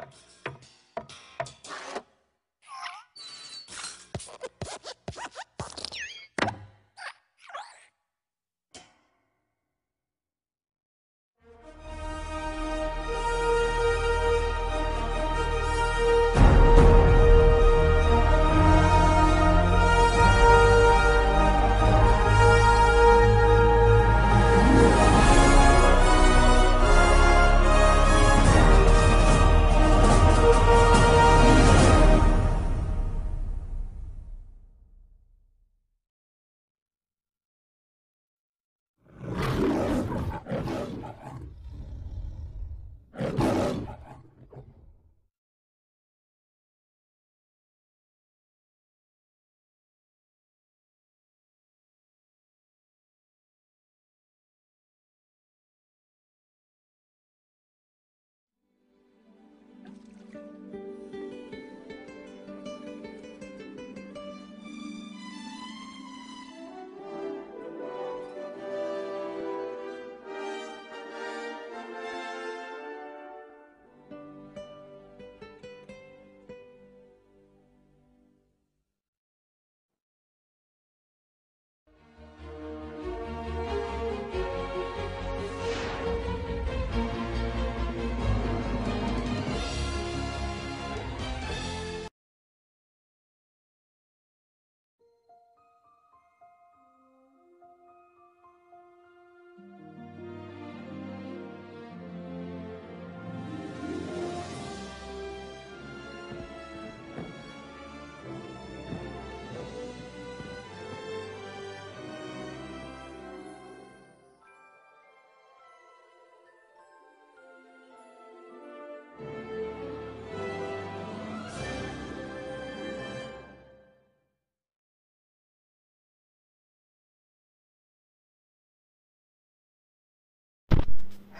you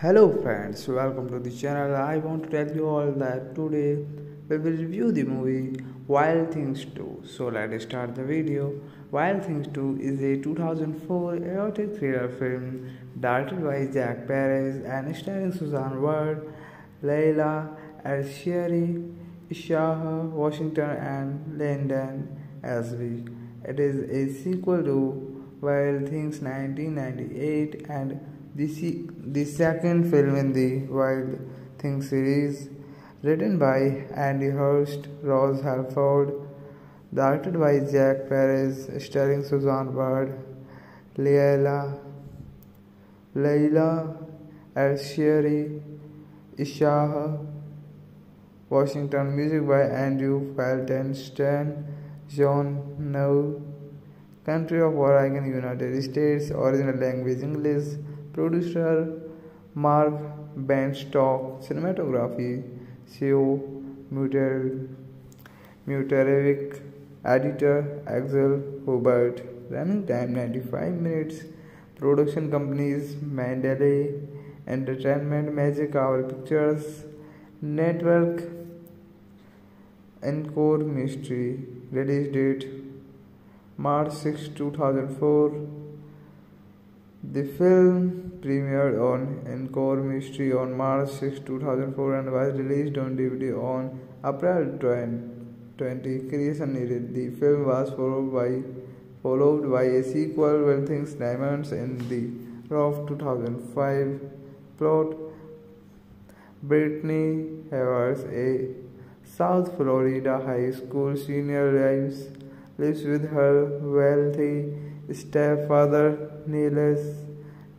Hello friends, welcome to the channel. I want to tell you all that today we will review the movie Wild Things 2. So let's start the video. Wild Things 2 is a 2004 erotic thriller film directed by Jack Perez and starring Susan Ward, Leila Isaiah Washington and Linden Ashby. It is a sequel to Wild Things 1998 and the, the second film in the Wild Things series, written by Andy Hurst, Ross Helford, directed by Jack Perez, starring Susan Ward, Leila, Layla Alsheri, Isaiah, Washington, music by Andrew Feltenstein, John Nau, country of Oregon, United States, original language English, Producer Mark Bienstock, Cinematography Sead Mutarevic, Editor Axel Hubert, Running time 95 minutes. Production companies Mandalay Entertainment, Magic Hour Pictures, Network, Encore Mystery. Release date March 6, 2004. The film premiered on Encore Mystery on March 6, 2004 and was released on DVD on April 20. Creation needed. The film was followed by followed by a sequel, Wild Things Diamonds, in the of 2005. Plot: Brittany Havers, a South Florida high school senior, lives lives with her wealthy stepfather Niles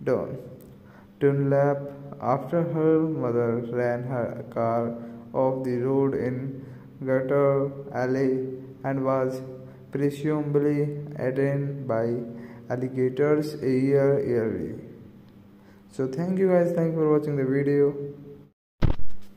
Dunlap after her mother ran her car off the road in Gator Alley and was presumably eaten by alligators a year early. So thank you guys, thank you for watching the video.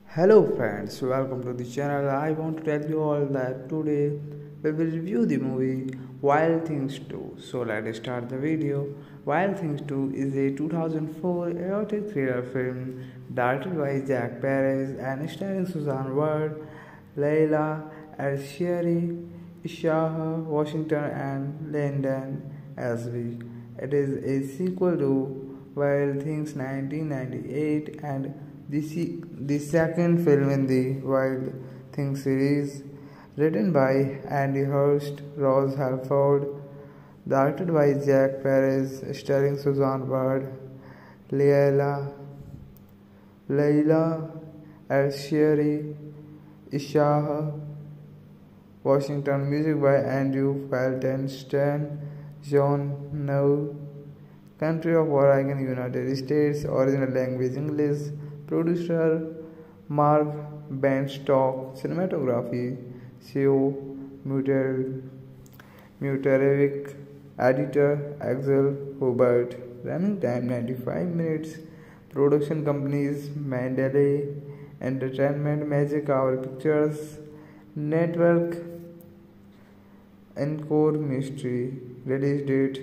Hello friends, welcome to the channel. I want to tell you all that today we will review the movie Wild Things 2. So let's start the video. Wild Things 2 is a 2004 erotic thriller film directed by Jack Perez and starring Susan Ward, Leila Arcieri, Isaiah Washington and Linden Ashby. It is a sequel to Wild Things 1998 and the, the second film in the Wild Things series, written by Andy Hurst, Ross Helford, directed by Jack Perez, starring Susanne Bier, Leila, Leila Arcieri, Isaiah, Washington, music by Andrew Feltenstein, John Nau, country of Oregon, United States, original language English, producer Mark Bienstock, cinematography Sead Mutarevic, editor Axel Hubert, running time 95 minutes, production companies Mandalay Entertainment, Magic Hour Pictures, Network, Encore Mystery, release date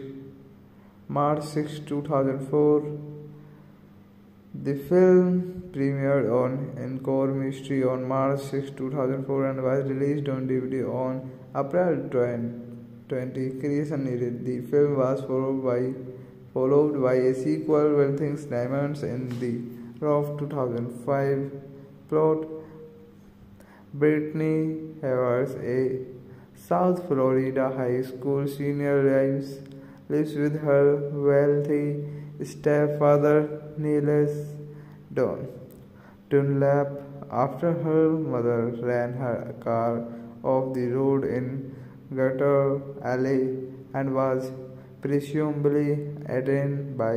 March 6, 2004. The film premiered on Encore Mystery on March 6, 2004 and was released on DVD on April 20. Creation needed. The film was followed by followed by a sequel, Wild Things Diamonds, in the of 2005. Plot Brittany Havers, a South Florida high school senior, lives, lives with her wealthy stepfather Niles Dunlap after her mother ran her car off the road in Gator Alley and was presumably eaten by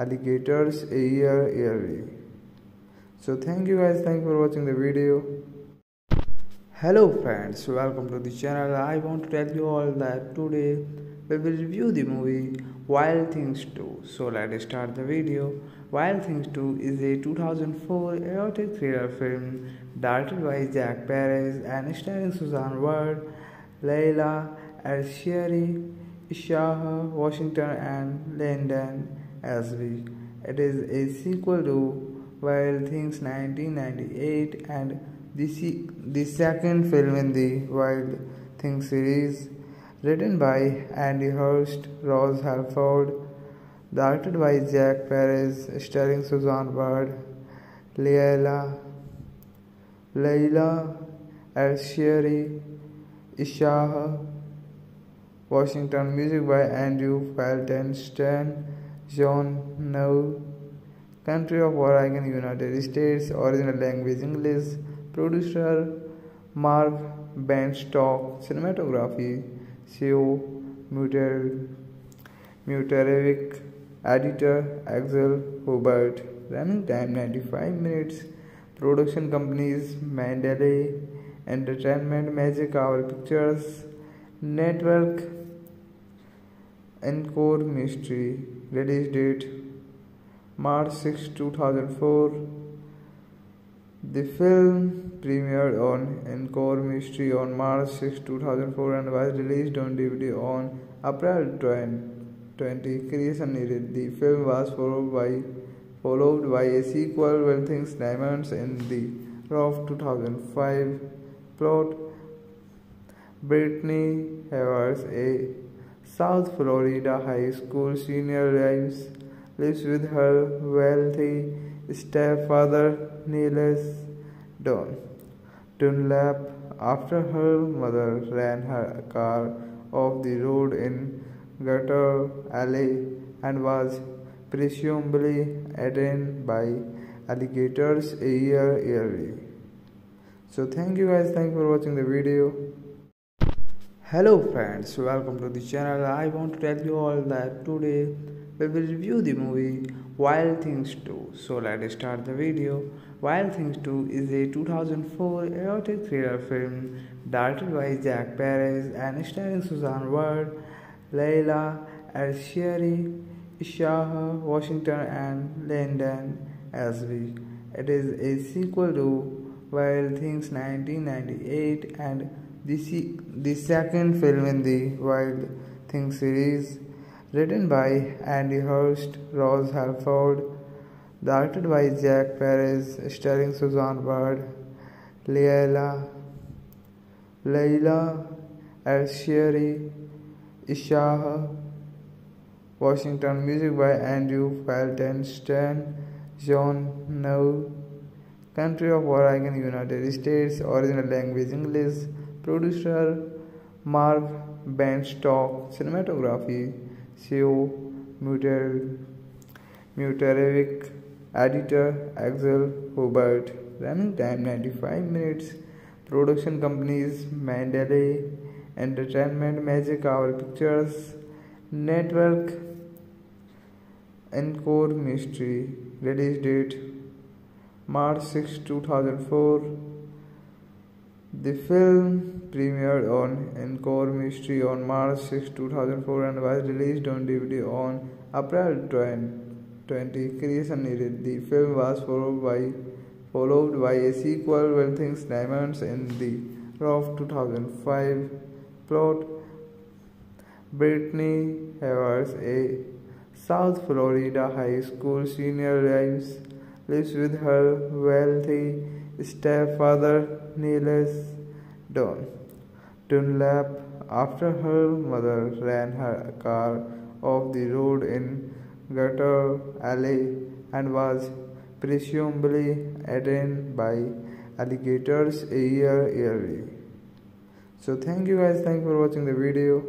alligators a year early. So thank you guys, thank you for watching the video. Hello friends, welcome to the channel. I want to tell you all that today we will review the movie Wild Things 2. So let's start the video. Wild Things 2 is a 2004 erotic thriller film directed by Jack Perez and starring Susanne Bier, Leila Arcieri, Isaiah Washington and Linden Ashby. It is a sequel to Wild Things 1998 and the, the second film in the Wild Things series written by Andy Hurst, Ross Helford, directed by Jack Perez, starring Susanne Bier, Leila, Leila Arcieri, Isaiah, Washington, music by Andrew Feltenstein, John Nau, country of Oregon, United States, original language English, producer Mark Bienstock, cinematography Sead Mutarevic, editor Axel Hubert, running time 95 minutes, production companies Mandalay Entertainment, Magic Hour Pictures, Network, Encore Mystery, release date March 6, 2004. The film premiered on Encore Mystery on March 6, 2004 and was released on DVD on April 20. Creation needed. The film was followed by followed by a sequel, Wild Things Diamonds, in the of 2005. Plot Brittany Havers, a South Florida high school senior, lives, lives with her wealthy stepfather Niles Dunlap after her mother ran her car off the road in Gator Alley and was presumably eaten by alligators a year early. So thank you guys, thank you for watching the video. Hello friends, welcome to the channel. I want to tell you all that today we will review the movie Wild Things 2. So let's start the video. Wild Things 2 is a 2004 erotic thriller film directed by Jack Perez and starring Susanne Bier, Leila Arcieri, Isaiah Washington and Linden Ashby. It is a sequel to Wild Things 1998 and the, the second film in the Wild Things series written by Andy Hurst, Ross Helford, directed by Jack Perez, starring Susanne Bier, Leila, Leila Arcieri, Isaiah, Washington, music by Andrew Feltenstein, John Nau, Country of origin United States. Original language English. Producer Mark Bienstock. Cinematography Sead Mutarevic. Editor Axel Hubert. Running time 95 minutes. Production companies Mandalay Entertainment, Magic Hour Pictures, Network, Encore Mystery. Release date March 6, 2004. The film premiered on Encore Mystery on March 6, 2004 and was released on DVD on April 20. Creation needed. The film was followed by followed by a sequel, Wild Things Diamonds, in the of 2005. Plot Brittany Havers, a South Florida high school senior, lives, lives with her wealthy stepfather, Niles Don Dunlap, after her mother ran her car off the road in Gator Alley and was presumably eaten by alligators a year early. So thank you guys, thank you for watching the video.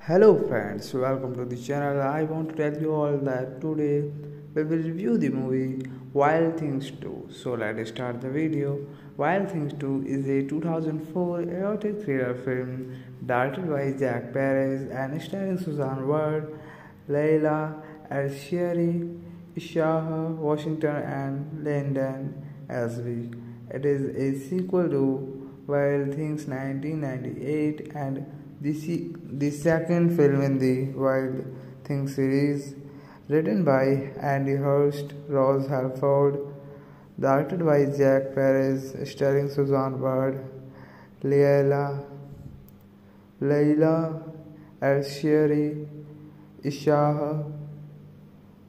Hello friends, welcome to the channel. I want to tell you all that today we will review the movie Wild Things 2. So let's start the video. Wild Things 2 is a 2004 erotic thriller film directed by Jack Perez and starring Susan Ward, Leila Arcieri, Isaiah Washington and Linden Ashby. It is a sequel to Wild Things 1998 and the, the second film in the Wild Things series, written by Andy Hurst, Ross Helford, directed by Jack Perez, starring Susan Ward, Leila, Layla Alsheri, Isaiah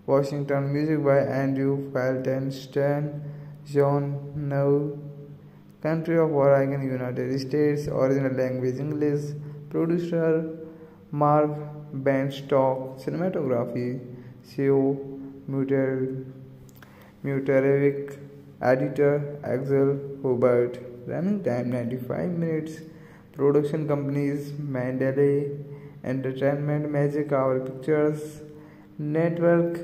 Washington. Music by Andrew Feltenstein. John Nau. Country of origin United States. Original language English. Producer Mark Bienstock. Cinematography Sead Mutarevic. Editor Axel Hubert. Running time 95 minutes. Production companies Mandalay Entertainment, Magic Hour Pictures, Network,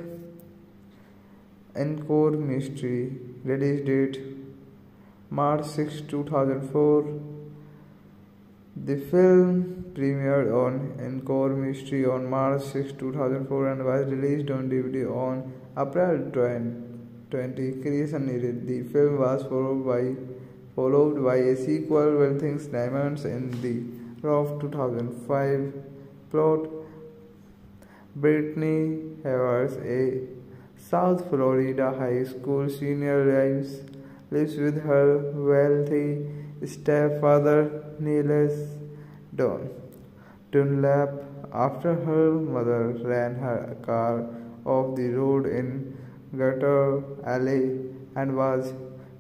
Encore Mystery. Release date March 6, 2004. The film premiered on Encore Mystery on March 6, 2004 and was released on DVD on April 20. Creation needed. The film was followed by followed by a sequel, Wild Things Diamonds, in the of 2005. Plot Brittany Havers, a South Florida high school senior, lives, lives with her wealthy stepfather, Niles Don Dunlap, after her mother ran her car off the road in Gator Alley and was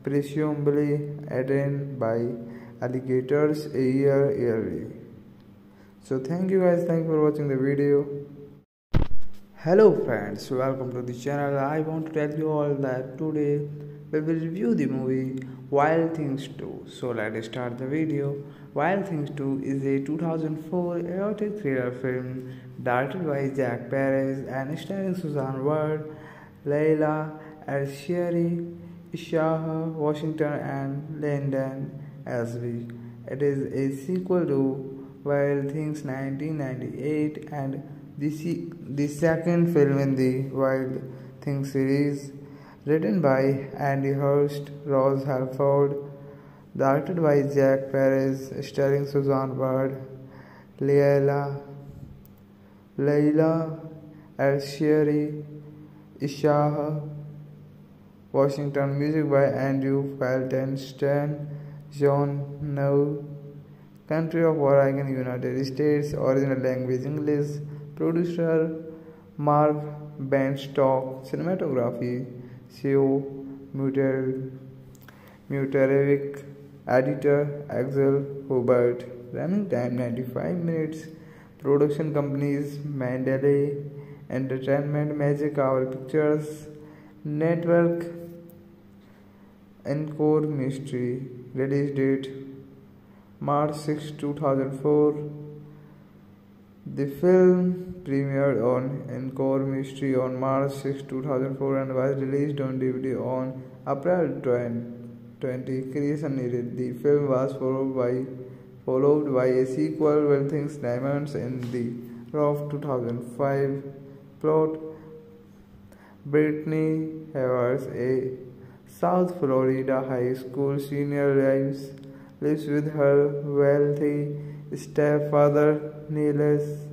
presumably eaten by alligators a year early. So thank you guys, thank you for watching the video. Hello friends, welcome to the channel. I want to tell you all that today we will review the movie Wild Things 2. So let's start the video. Wild Things 2 is a 2004 erotic thriller film directed by Jack Perez and starring Susan Ward, Leila Arcieri, Isaiah Washington and Linden Ashby. It is a sequel to Wild Things 1998 and the, the second film in the Wild Things series, written by Andy Hurst, Ross Helford, directed by Jack Perez, starring Susan Ward, Leila, Layla Alsheri, Isaiah, Washington. Music by Andrew Feltenstein, John Nau. Country of origin United States. Original language English. Producer Mark Bienstock. Cinematography Sead Mutarevic. Editor Axel Hubert. Running time 95 minutes. Production companies Mandalay Entertainment, Magic Hour Pictures, Network, Encore Mystery. Release date March 6, 2004. The film premiered on Encore Mystery on March 6, 2004 and was released on DVD on April 20. Creation needed. The film was followed by followed by a sequel, Wild Things Diamonds, in the of 2005. Plot Brittany Havers, a South Florida high school senior, lives, lives with her wealthy stepfather Niles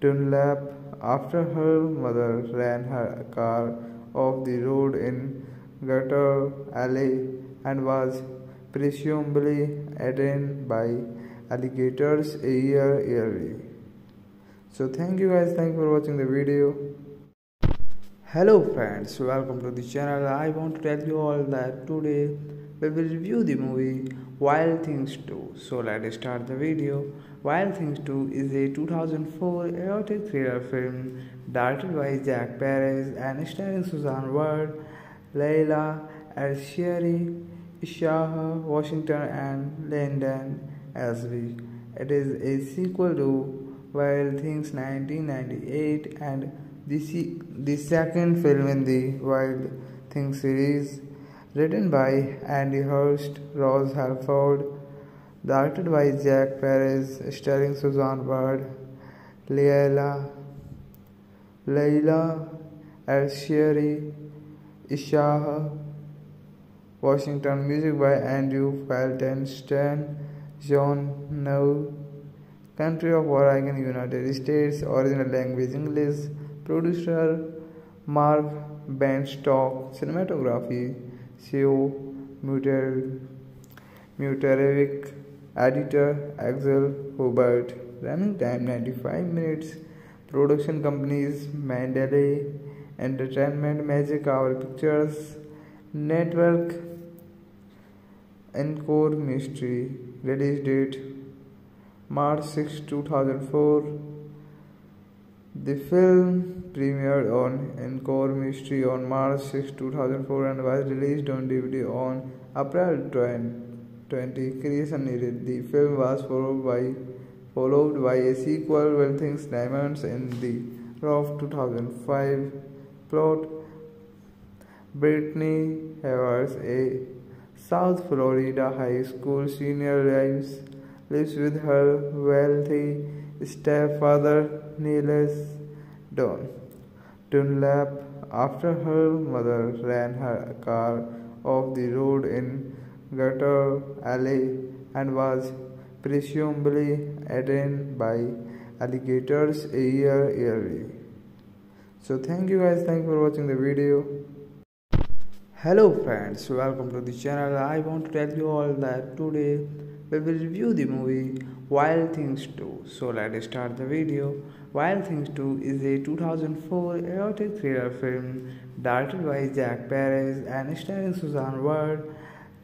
Dunlap after her mother ran her car off the road in Gator Alley and was presumably eaten by alligators a year early. So thank you guys, thank you for watching the video. Hello friends, welcome to the channel. I want to tell you all that today we will review the movie Wild Things 2. So let's start the video. Wild Things 2 is a 2004 erotic thriller film directed by Jack Perez and starring Susan Ward, Leila Arcieri, Isaiah Washington, and Linden Ashby. It is a sequel to Wild Things 1998 and the, the second film in the Wild Things series written by Andy Hurst, Ross Helford, directed by Jack Perez, starring Susan Ward, Leila, Layla Alsheri, Isaiah Washington, music by Andrew Feltenstein, John Nau, country of Oregon, United States, original language English, producer Mark Bienstock, cinematography Sead Mutarevic, editor Axel Hubert, running time 95 minutes, production companies Mandalay Entertainment, Magic Hour Pictures, Network, Encore Mystery, release date March 6, 2004. The film premiered on Encore Mystery on March 6, 2004 and was released on DVD on April 20. Creation needed. The film was followed by followed by a sequel, Wild Things Diamonds, in the of 2005. Plot Brittany Havers, a South Florida high school senior, lives, lives with her wealthy stepfather Niles Dunlap after her mother ran her car off the road in Gator Alley and was presumably eaten by alligators a year early. So thank you guys, thank you for watching the video. Hello friends, welcome to the channel. I want to tell you all that today we will review the movie Wild Things 2. So let's start the video. Wild Things 2 is a 2004 erotic thriller film directed by Jack Perez and starring Susan Ward,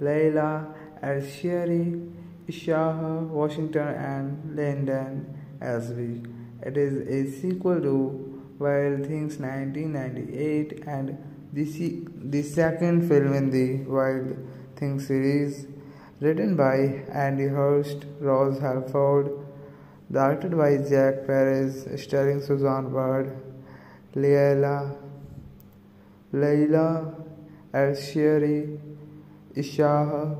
Leila Arcieri, Isaiah Washington, and Linden Ashby. It is a sequel to Wild Things 1998 and the, the second film in the Wild Things series written by Andy Hurst, Ross Helford, directed by Jack Perez, starring Susan Ward, Leila, Layla Alsheri, Isaiah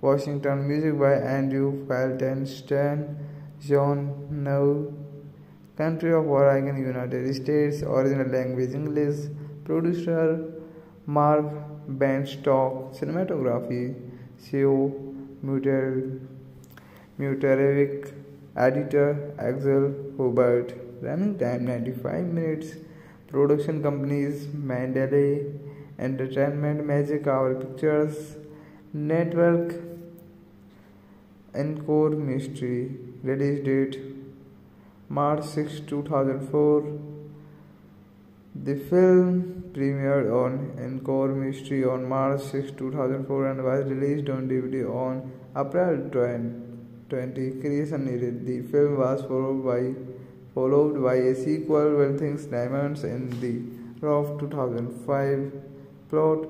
Washington, music by Andrew Feltenstein, John Nau, country of Oregon, United States, original language English, producer Mark Bienstock, cinematography Sead Mutarevic, editor Axel Hubert, running time 95 minutes, production companies Mandalay Entertainment, Magic Hour Pictures, Network, Encore Mystery, release date March 6, 2004. The film premiered on Encore Mystery on March 6, 2004 and was released on DVD on April 20. Creation needed. The film was followed by followed by a sequel, Wild Things Diamonds, in the of 2005. Plot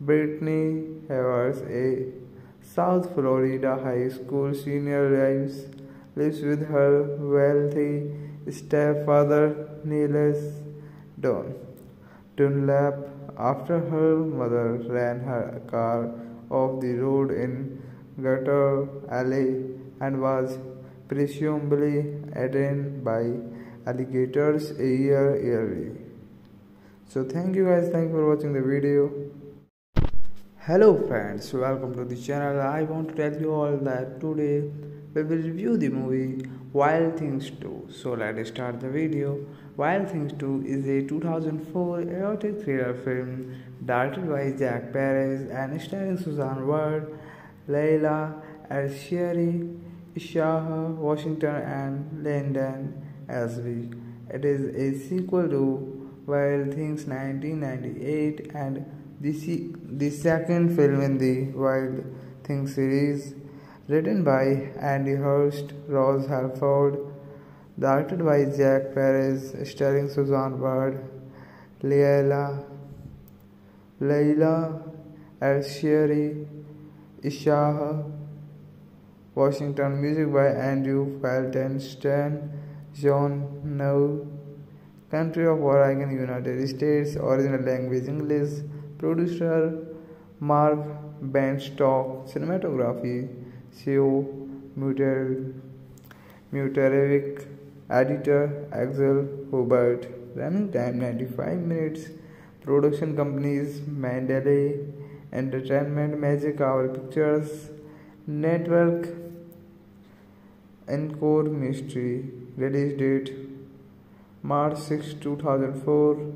Brittany Havers, a South Florida high school senior, lives, lives with her wealthy stepfather, Niles Don Dunlap, after her mother ran her car off the road in Gator Alley and was presumably eaten by alligators a year early. So thank you guys, thank you for watching the video. Hello friends, welcome to the channel. I want to tell you all that today we will review the movie Wild Things 2. So let's start the video. Wild Things 2 is a 2004 erotic thriller film directed by Jack Perez and starring Susan Ward, Leila Arcieri, Isaiah Washington and Linden Ashby. It is a sequel to Wild Things 1998 and the, the second film in the Wild Things series written by Andy Hurst, Ross Helford, directed by Jack Perez, starring Suzanne Bird, Leila, Leila Isaiah, Washington, music by Andrew Feltenstein, John Nau, country of Oregon, United States, original language English, producer Mark Bienstock, cinematography Sead Mutarevic, editor Axel Hubert, running time 95 minutes, production companies Mandalay Entertainment, Magic Hour Pictures, Network, Encore Mystery, release date March 6, 2004.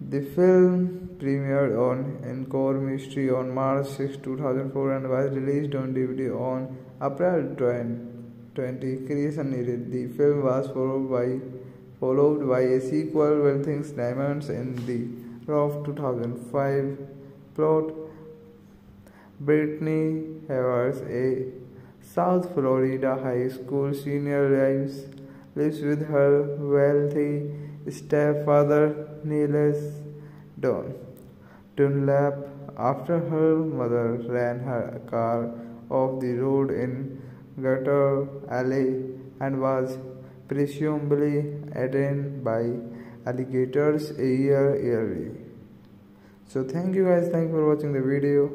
The film premiered on Encore Mystery on March 6, 2004 and was released on DVD on April 20. Creation needed. The film was followed by followed by a sequel, Wild Things Diamonds in the Rough 2005. Plot Brittany Havers, a South Florida high school senior, lives, lives with her wealthy stepfather Niles Don Dunlap after her mother ran her car off the road in Gator Alley and was presumably eaten by alligators a year early. So thank you guys, thank you for watching the video.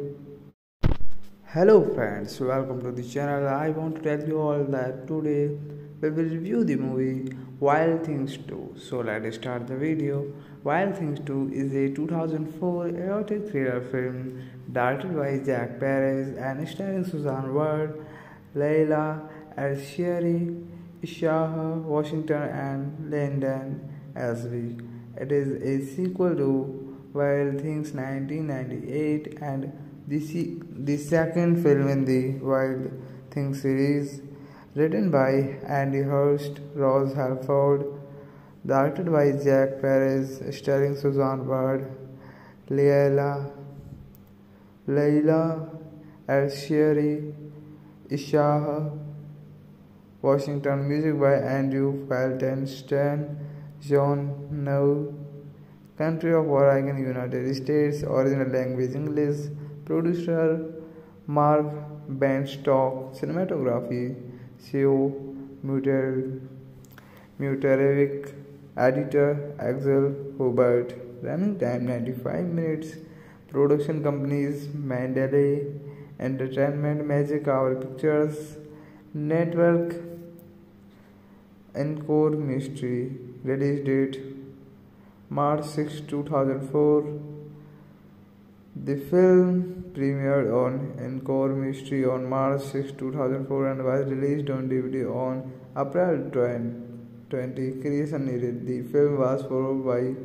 Hello friends, welcome to the channel. I want to tell you all that today we will review the movie Wild Things 2. So let's start the video. Wild Things 2 is a 2004 erotic thriller film directed by Jack Perez and starring Susan Ward, Leila Arcieri, Isaiah Washington and Linden Ashby. It is a sequel to Wild Things 1998 and the, the second film in the Wild Things series written by Andy Hurst, Ross Helford, directed by Jack Perez, starring Suzanne Bird, Leila, Leila Isaiah, Washington, music by Andrew Feltenstein, John Nau, country of Oregon, United States, original language English, producer Mark Bienstock, cinematography Sead Mutarevic, editor Axel Hubert, running time 95 minutes, production companies Mandalay Entertainment, Magic Hour Pictures, Network, Encore Mystery, release date March 6, 2004. The film premiered on Encore Mystery on March 6, 2004 and was released on DVD on April 20. Creation needed. The film was followed by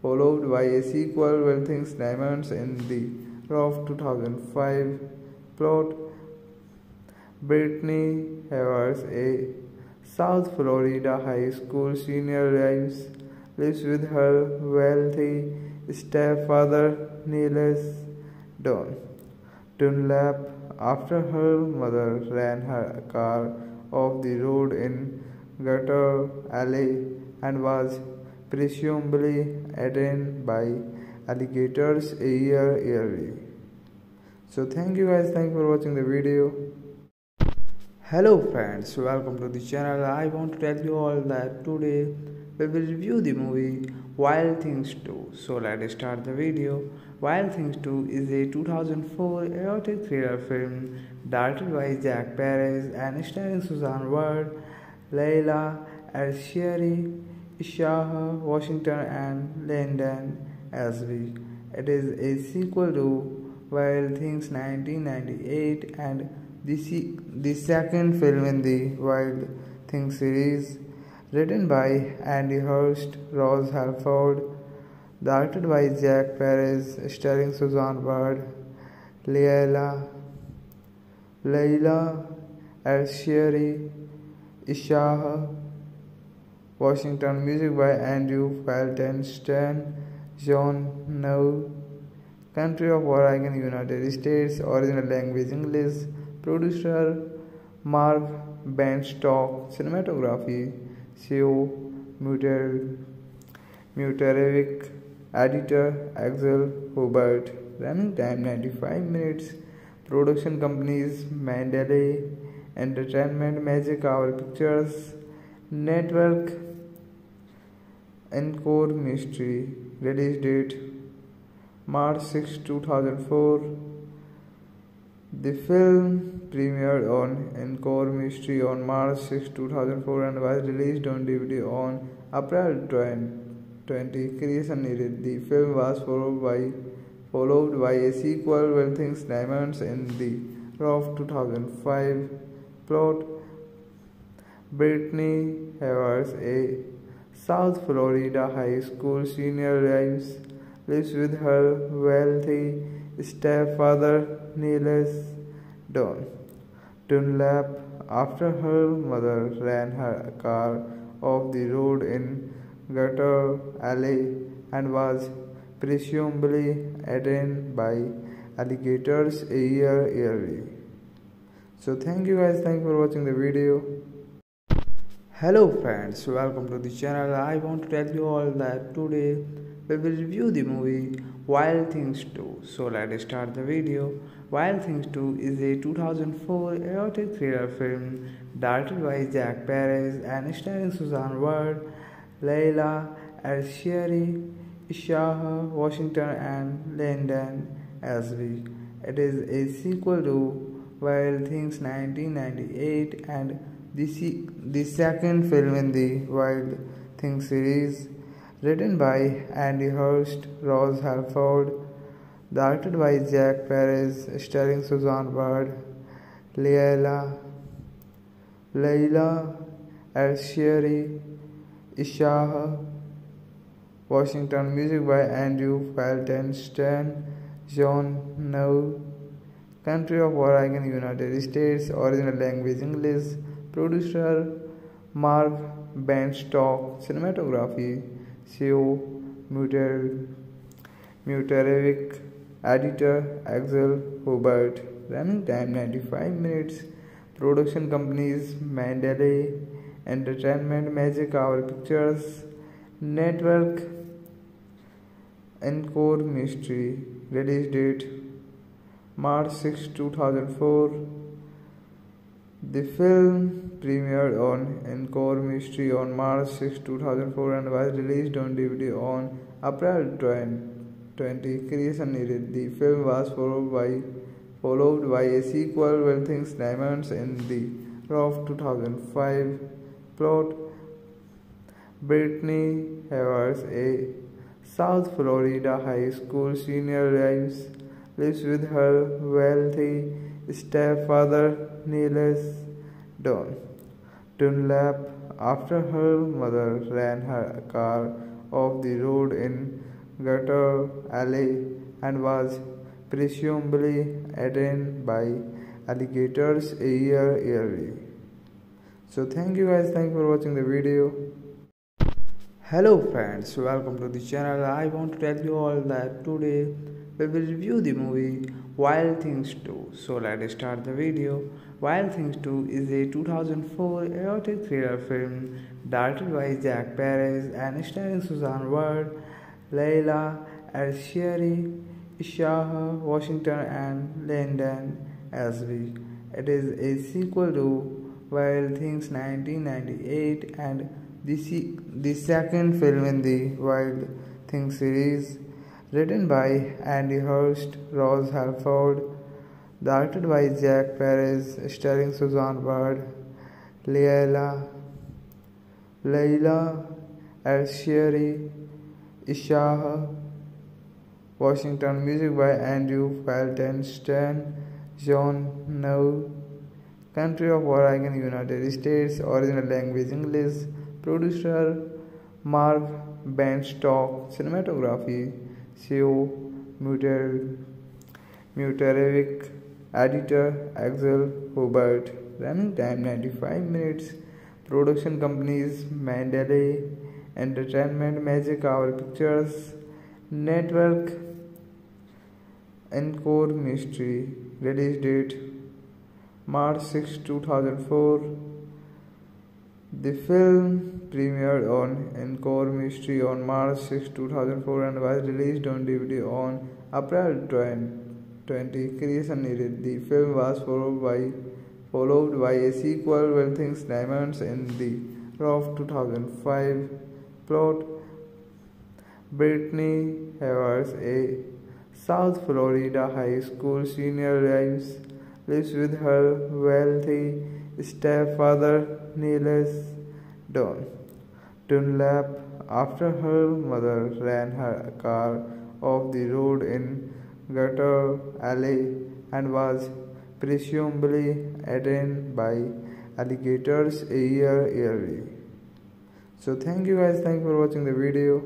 followed by a sequel, Wild Things Diamonds in the Rough 2005. Plot Brittany Havers, a South Florida high school senior, lives, lives with her wealthy stepfather Niles Don Dunlap after her mother ran her car off the road in Gator Alley and was presumably eaten by alligators a year yearly. So thank you guys, thank you for watching the video. Hello friends, welcome to the channel. I want to tell you all that today we will review the movie Wild Things 2. So let's start the video. Wild Things 2 is a 2004 erotic thriller film directed by Jack Perez and starring Susan Ward, Leila Isaiah Washington, and Linden Ashby. It is a sequel to Wild Things 1998 and the, the second film in the Wild Things series written by Andy Hurst, Ross Helford, directed by Jack Perez, starring Suzanne Bird, Leila, Leila Arcieri, Isaiah Washington, music by Andrew Feltenstein, John Nau, country of Oregon, United States, original language English, producer Mark Bienstock, cinematography Sead Mutarevic, editor Axel Hubert, running time 95 minutes, production companies Mandalay Entertainment, Magic Hour Pictures, Network, Encore Mystery, release date March 6, 2004. The film premiered on Encore Mystery on March 6, 2004 and was released on DVD on April 20. Creation needed. The film was followed by followed by a sequel, Wild Things Diamonds, in the of 2005. Plot: Brittany Havers, a South Florida high school senior, lives lives with her wealthy stepfather Niles Dunlap after her mother ran her car off the road in Gator Alley and was presumably eaten by alligators a year early. So thank you guys, thank you for watching the video. Hello friends, welcome to the channel. I want to tell you all that today we will review the movie Wild Things 2. So let's start the video. Wild Things 2 is a 2004 erotic thriller film directed by Jack Perez and starring Susan Ward, Leila Arcieri, Isaiah Washington, and Linden Ashby. It is a sequel to Wild Things 1998 and the, the second film in the Wild Things series written by Andy Hurst, Ross Helford, directed by Jack Perez, starring Susan Ward, Leila, Leila Arcieri, Isaiah Washington, music by Andrew Feltenstein, John Nau, country of Oregon, United States, original language English, producer Mark Bienstock, cinematography Sead Mutarevic, editor Axel Hubert, running time 95 minutes, production companies Mandalay Entertainment, Magic Hour Pictures, Network, Encore Mystery, release date March 6, 2004. The film premiered on Encore Mystery on March 6, 2004 and was released on DVD on April 20. Creation needed. The film was followed by followed by a sequel, Wild Things Diamonds, in the of 2005. Plot: Brittany Havers, a South Florida high school senior, lives lives with her wealthy stepfather Niles Dunlap after her mother ran her car off the road in Gator Alley and was presumably eaten by alligators a year early. So thank you guys, thank you for watching the video. Hello friends, welcome to the channel. I want to tell you all that today we will review the movie Wild Things 2. So let's start the video. Wild Things 2 is a 2004 erotic thriller film directed by Jack Perez and starring Susan Ward, Leila Arcieri, Shah, Washington, and Linden Ashby. It is a sequel to Wild Things 1998 and the, the second film in the Wild Things series, written by Andy Hurst, Ross Helford, directed by Jack Perez, starring Susan Ward, Leila, Leila Arcieri, Isaiah, Washington, music by Andrew Feltenstein, John Nau, country of Oregon, United States, original language English, producer Mark Bienstock, cinematography Sead Mutarevic, editor Axel Hubert, running time 95 minutes, production companies Mandalay Entertainment, Magic Hour Pictures, Network, Encore Mystery, release date March 6, 2004. The film premiered on Encore Mystery on March 6, 2004 and was released on DVD on April 20. Creation needed. The film was followed by followed by a sequel, Wild Things Diamonds, in the Rough 2005 plot. Brittany Havers, a South Florida high school senior, lives, lives with her wealthy stepfather, Niles Don Dunlap, after her mother ran her car off the road in Gator Alley and was presumably eaten by alligators a year early. So thank you guys, thank you for watching the video.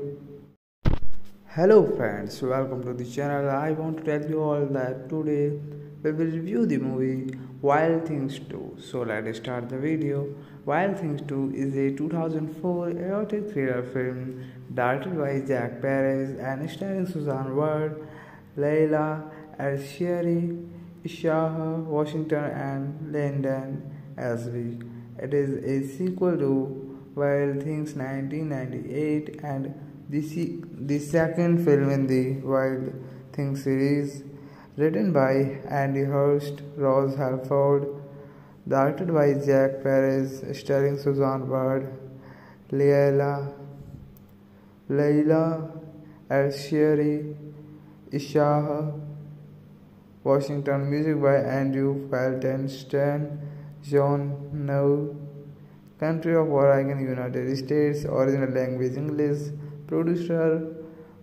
Hello friends, welcome to the channel. I want to tell you all that today we will review the movie Wild Things 2. So let's start the video. Wild Things 2 is a 2004 erotic thriller film directed by Jack Perez and starring Susan Ward, Leila Arcieri, Shah Washington, and Linden Ashby. It is a sequel to Wild Things 1998 and the, the second film in the Wild Things series, written by Andy Hurst, Ross Helford, directed by Jack Perez, starring Susan Ward, Leila, Leila Arcieri, Isaiah, Washington, music by Andrew Feltenstein, John Nau, country of Oregon, United States, original language English, producer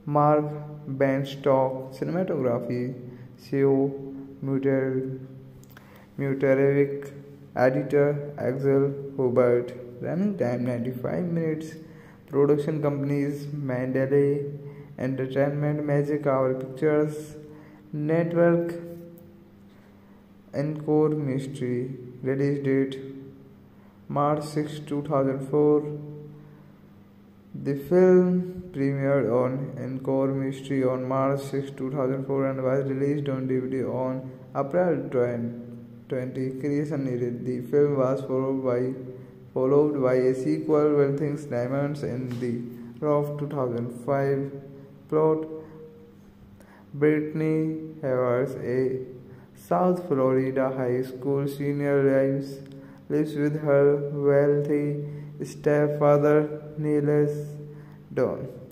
Mark Bienstock, cinematography Sead Mutarevic, editor Axel Hubert, running time 95 minutes, production companies Mandalay Entertainment, Magic Hour Pictures, Network, Encore Mystery, release date March 6, 2004. The film premiered on Encore Mystery on March 6, 2004 and was released on DVD on April 20. Creation needed. The film was followed by followed by a sequel, Wild Things Diamonds, in the of 2005 plot. Brittany Havers, a South Florida high school senior, lives, lives with her wealthy stepfather Niles Don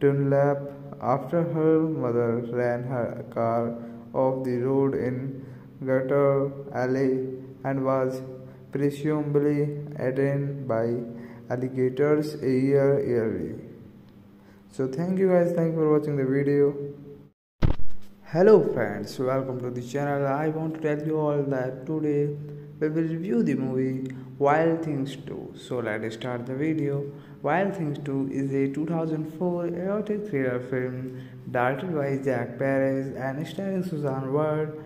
Dunlap after her mother ran her car off the road in Gator Alley and was presumably eaten by alligators a year early. So thank you guys, thank you for watching the video. Hello friends, welcome to the channel. I want to tell you all that today we will review the movie Wild Things 2. So let's start the video. Wild Things 2 is a 2004 erotic thriller film directed by Jack Perez and starring Susan Ward,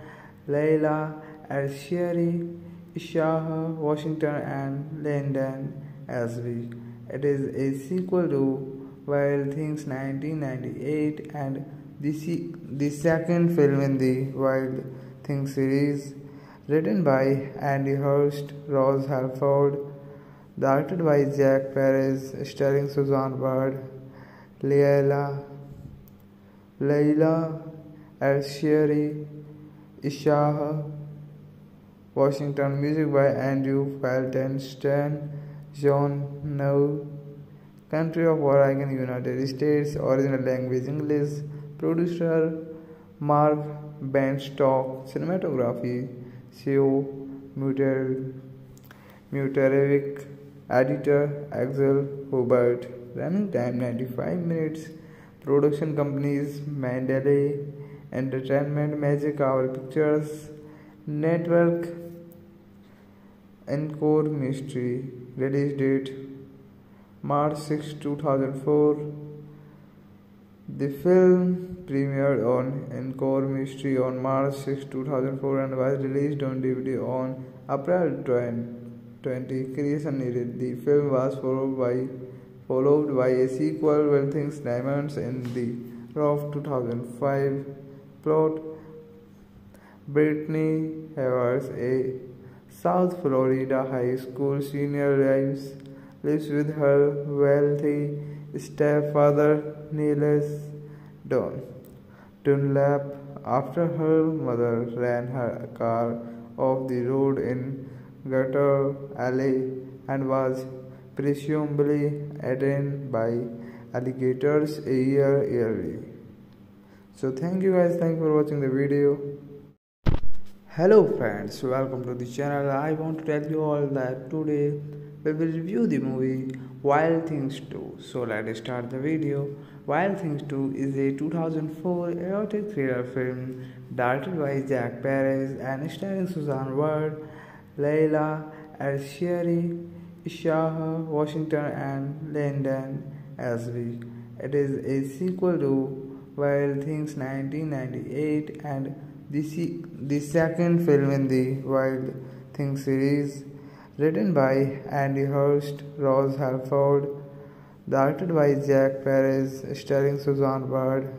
Leila Arcieri, Shah Washington, and Linden Ashby. It is a sequel to Wild Things 1998 and the, the second film in the Wild Things series written by Andy Hurst, Ross Helford, directed by Jack Perez, starring Susan Ward, Leila, Leila Arcieri Isaiah Washington Music by Andrew Feltenstein John Nau Country of Oregon United States Original language English Producer Mark Bienstock Cinematography Sead Mutarevic Editor Axel Hubert Running time 95 minutes. Production companies Mandalay Entertainment Magic Hour Pictures. Network Encore Mystery Release date March 6, 2004 The film premiered on Encore Mystery on March 6, 2004 and was released on DVD on April 20. Creation needed. The film was followed by followed by a sequel, Wild Things Diamonds, in the of 2005. Plot Brittany Havers, a South Florida high school senior, lives, lives with her wealthy stepfather, Niles Don Dunlap, after her mother ran her car off the road in Gator Alley and was presumably eaten by alligators a year early. So thank you guys, thank you for watching the video. Hello friends, welcome to the channel. I want to tell you all that today we will review the movie Wild Things 2. So let's start the video. Wild Things 2 is a 2004 erotic thriller film directed by Jack Perez and starring Susan Ward, Leila Arcieri, Shah, Washington, and Linden Ashby. It is a sequel to Wild Things 1998 and the, the second film in the Wild Things series, written by Andy Hurst, Ross Helford, directed by Jack Perez, starring Susan Ward,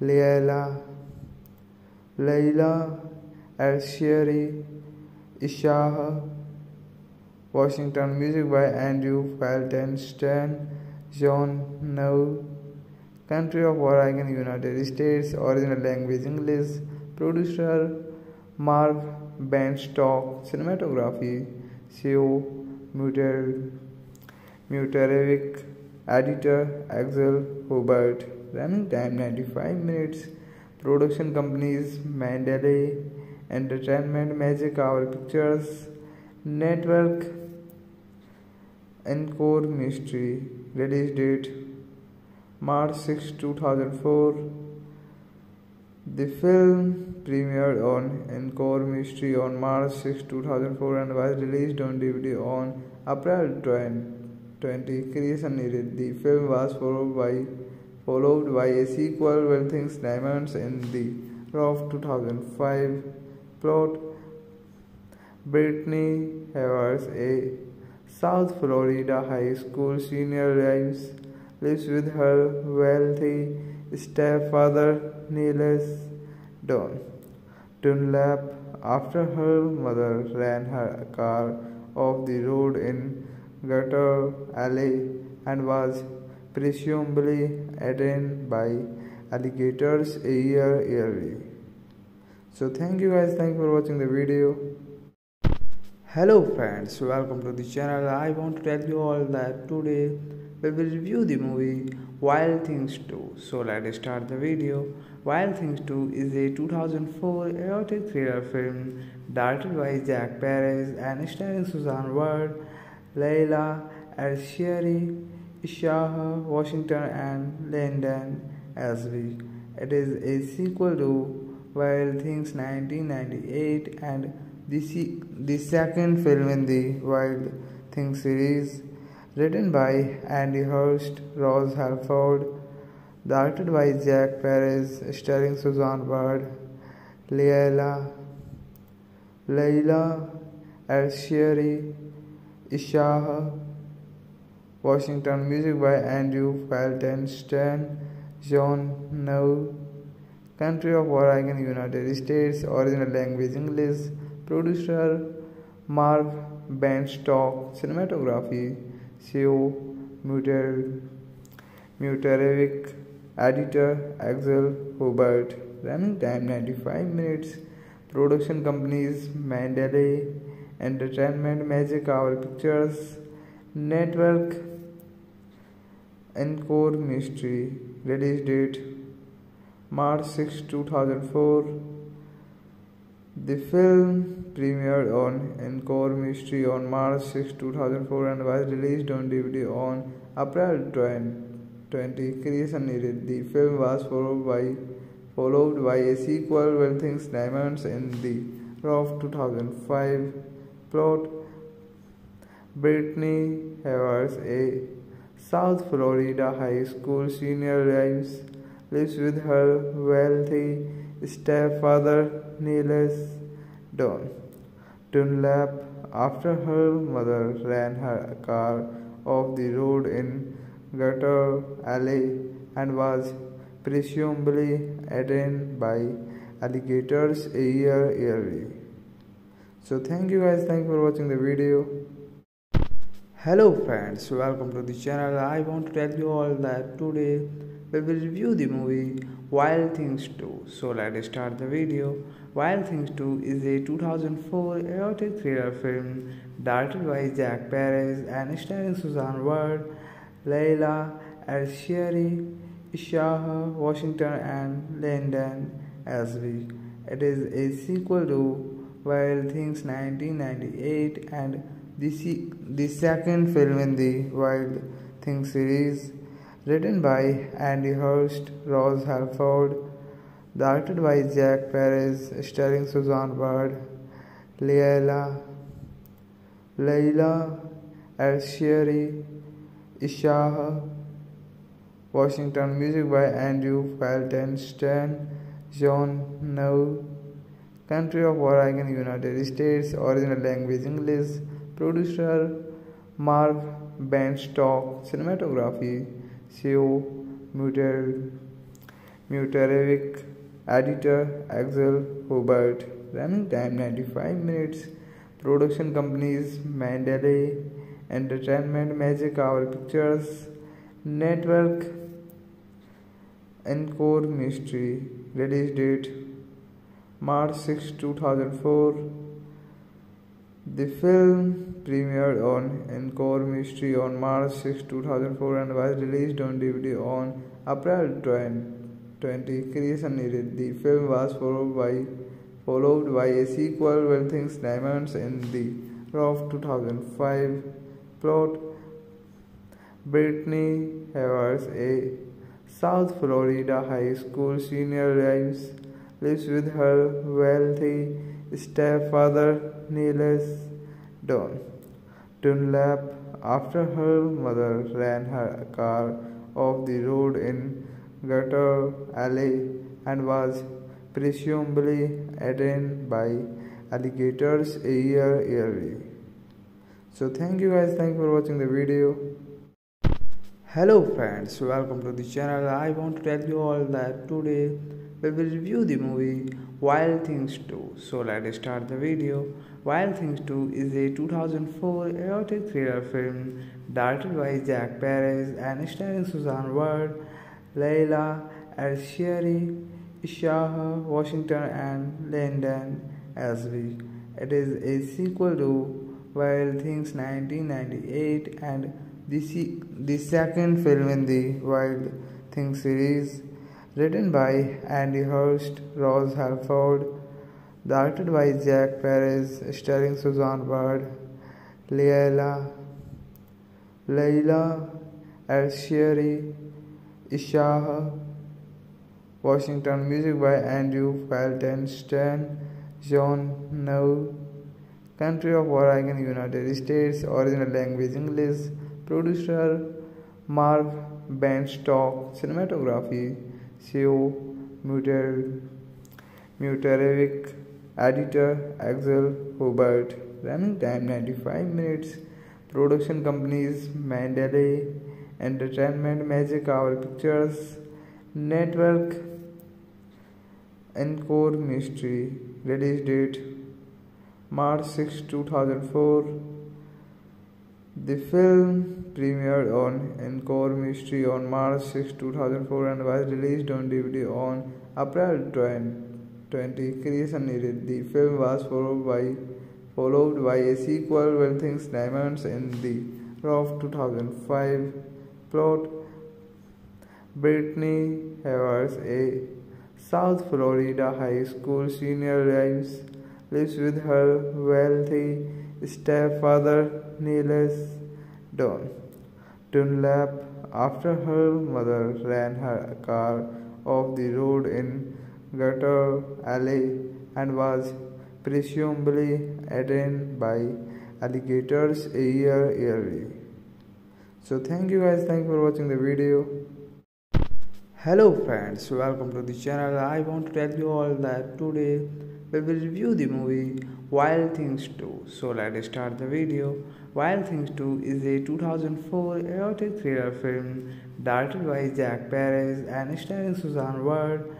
Leila, Leila Arcieri, Isaiah, Washington Music by Andrew Feltenstein, John Nau, Country of Oregon, United States, Original language English, Producer Mark Bienstock, Cinematography Sead Mutarevic, Editor Axel Hubert, Running time 95 minutes, Production companies Mandalay Entertainment Magic Hour Pictures Network Encore Mystery Release date March 6, 2004 The film premiered on Encore Mystery on March 6, 2004 and was released on DVD on April 20. Creation needed. The film was followed by followed by a sequel, Wild Things Diamonds, in the of 2005. Plot Brittany Havers, a South Florida high school senior lives, lives with her wealthy stepfather Niles Don Dunlap after her mother ran her car off the road in Gator Alley and was presumably eaten by alligators a year early. So thank you guys, thank you for watching the video. Hello friends, welcome to the channel. I want to tell you all that today we will review the movie Wild Things 2. So let's start the video. Wild Things 2 is a 2004 erotic thriller film directed by Jack Perez and starring Susan Ward, Leila Arcieri, Shah Washington, and Linden Ashby. It is a sequel to Wild Things 1998 and the, the second film in the Wild Things series, written by Andy Hurst, Ross Helford, directed by Jack Perez, starring Susan Ward, Leila, Leila Arcieri, Isaiah, Washington, music by Andrew Feltenstein, John Nau, Country of Oregon, United States, original language English. Producer Mark Bienstock, cinematography Sead Mutarevic, Editor Axel Hubert. Running time 95 minutes. Production companies Mandalay Entertainment, Magic Hour Pictures, Network, Encore Mystery. Release date March 6, 2004. The film premiered on Encore Mystery on March 6, 2004 and was released on DVD on April 20. Creation needed. The film was followed by followed by a sequel, Wild Things Diamonds, in the Rough 2005 plot. Brittany Havers, a South Florida high school senior, lives, lives with her wealthy stepfather Niles Dunlap after her mother ran her car off the road in Gator Alley and was presumably eaten by alligators a year early. So thank you guys, thank you for watching the video. Hello friends, welcome to the channel. I want to tell you all that today we will review the movie Wild Things 2. So let's start the video. Wild Things 2 is a 2004 erotic thriller film directed by Jack Perez and starring Susan Ward, Leila Arcieri, Isaiah Washington, and Linden Ashby. It is a sequel to Wild Things 1998 and the, the second film in the Wild Things series written by Andy Hurst, Ross Helford, directed by Jack Perez, starring Susan Ward, Leila, Leila Isaiah Washington, music by Andrew Feltenstein, John Nau, country of Oregon, United States, original language English, producer Mark Bienstock, cinematography Sead Mutarevic, editor Axel Hubert, running time 95 minutes, production companies Mandalay Entertainment, Magic Hour Pictures, Network, Encore Mystery, release date March 6, 2004. The film premiered on Encore Mystery on March 6, 2004 and was released on DVD on April 20. Creation needed. The film was followed by followed by a sequel, Wild Things Diamonds, in the Rough 2005 plot. Brittany Havers, a South Florida high school senior, lives, lives with her wealthy stepfather Niles Dunlap after her mother ran her car off the road in Gator Alley and was presumably eaten by alligators a year early. So thank you guys, thank you for watching the video. Hello friends, welcome to the channel. I want to tell you all that today we will review the movie Wild Things 2. So let's start the video. Wild Things 2 is a 2004 erotic thriller film directed by Jack Perez and starring Susan Ward, Leila Arcieri, Isaiah Washington, and Linden Ashby. It is a sequel to Wild Things 1998 and the, the second film in the Wild Things series written by Andy Hurst, Ross Helford, directed by Jack Perez, starring Susan Ward, Leila, Leila Isaiah Washington, music by Andrew Feltenstein, John Nau, country of Oregon, United States, original language English, producer Mark Bienstock, cinematography Sead Mutarevic, editor Axel Hubert, running time 95 minutes, production companies Mandalay Entertainment, Magic Hour Pictures, Network, Encore Mystery, release date March 6, 2004. The film premiered on Encore Mystery on March 6, 2004 and was released on DVD on April 20. Creation needed. The film was followed by followed by a sequel, Wild Things Diamonds, in the of 2005. Plot: Brittany Havers, a South Florida high school senior, lives lives with her wealthy stepfather Niles Dunlap after her mother ran her car off the road in Gator Alley and was presumably eaten by alligators a year early. So thank you guys, thank you for watching the video. Hello friends, welcome to the channel. I want to tell you all that today we will review the movie Wild Things 2. So let's start the video. Wild Things 2 is a 2004 erotic thriller film directed by Jack Perez and starring Susan Ward,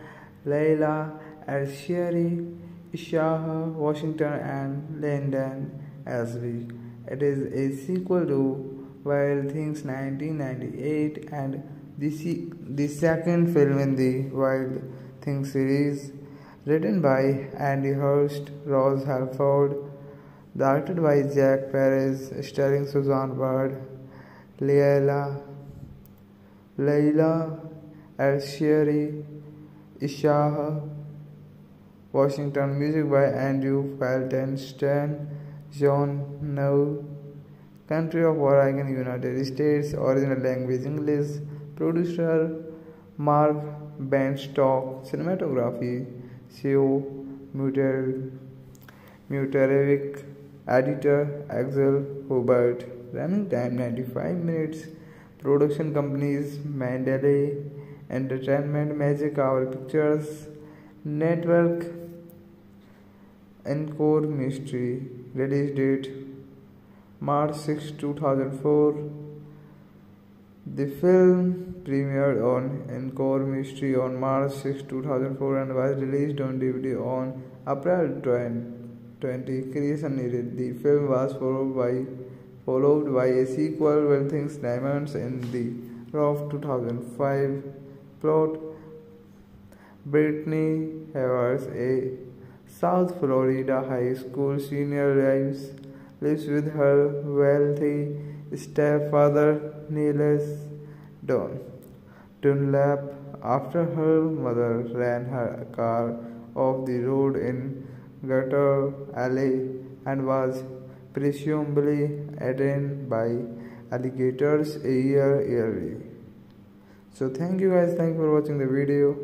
Leila Arcieri, Isaiah Washington and Linden Ashby. It is a sequel to Wild Things 1998 and the, the second film in the Wild Things series written by Andy Hurst, Ross Helford, directed by Jack Perez, starring Susan Ward, Leila, Leila Arcieri, Isaiah Washington, music by Andrew Feltenstein, John Nau, country of Oregon, United States, original language English, producer Mark Bienstock, cinematography Sead Mutarevic editor Axel Hubert. Running time 95 minutes. Production companies Mandalay Entertainment Magic Hour Pictures Network Encore Mystery release date March 6 2004 the film premiered on Encore Mystery on March 6, 2004 and was released on DVD on April 20. Creation needed. The film was followed by followed by a sequel, Wild Things Diamonds, in the of 2005. Plot: Brittany Havers, a South Florida high school senior, lives lives with her wealthy stepfather Niles Dunlap after her mother ran her car off the road in Gator Alley and was presumably eaten by alligators a year early. So thank you guys, thank you for watching the video.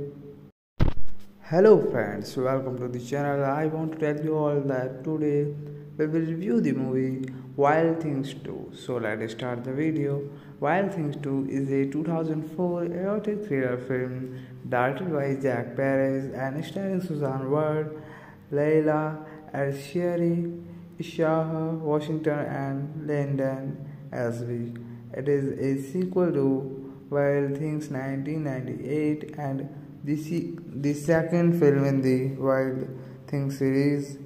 Hello friends, welcome to the channel. I want to tell you all that today we will review the movie Wild Things 2. So let's start the video. Wild Things 2 is a 2004 erotic thriller film directed by Jack Perez and starring Susan Ward, Leila Arcieri, Isaiah Washington and Linden Ashby. It is a sequel to Wild Things 1998 and the, the second film in the Wild Things series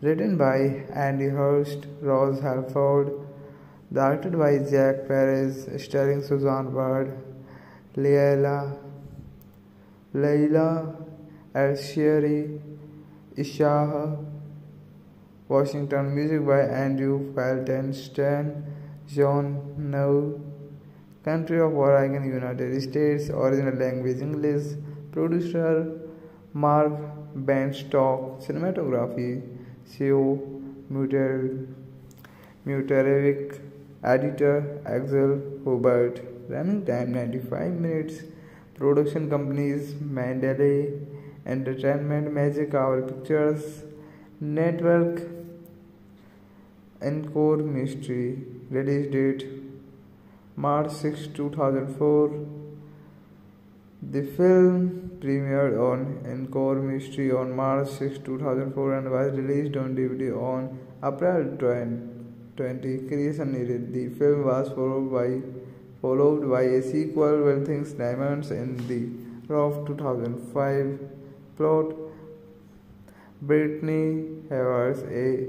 written by Andy Hurst, Ross Helford, directed by Jack Perez, starring Susan Ward, Leila, Leila Isaiah Washington, music by Andrew Feltenstein, John Nau, country of Oregon, United States, original language English, producer Mark Bienstock, cinematography Sead Mutarevic editor Axel Hubert running time 95 minutes production companies Mandalay Entertainment Magic Hour Pictures Network Encore Mystery release date March 6 2004 the film premiered on Encore Mystery on March 6, 2004 and was released on DVD on April 20. Creation needed. The film was followed by followed by a sequel, Wild Things Diamonds, in the of 2005. Plot: Brittany Havers, a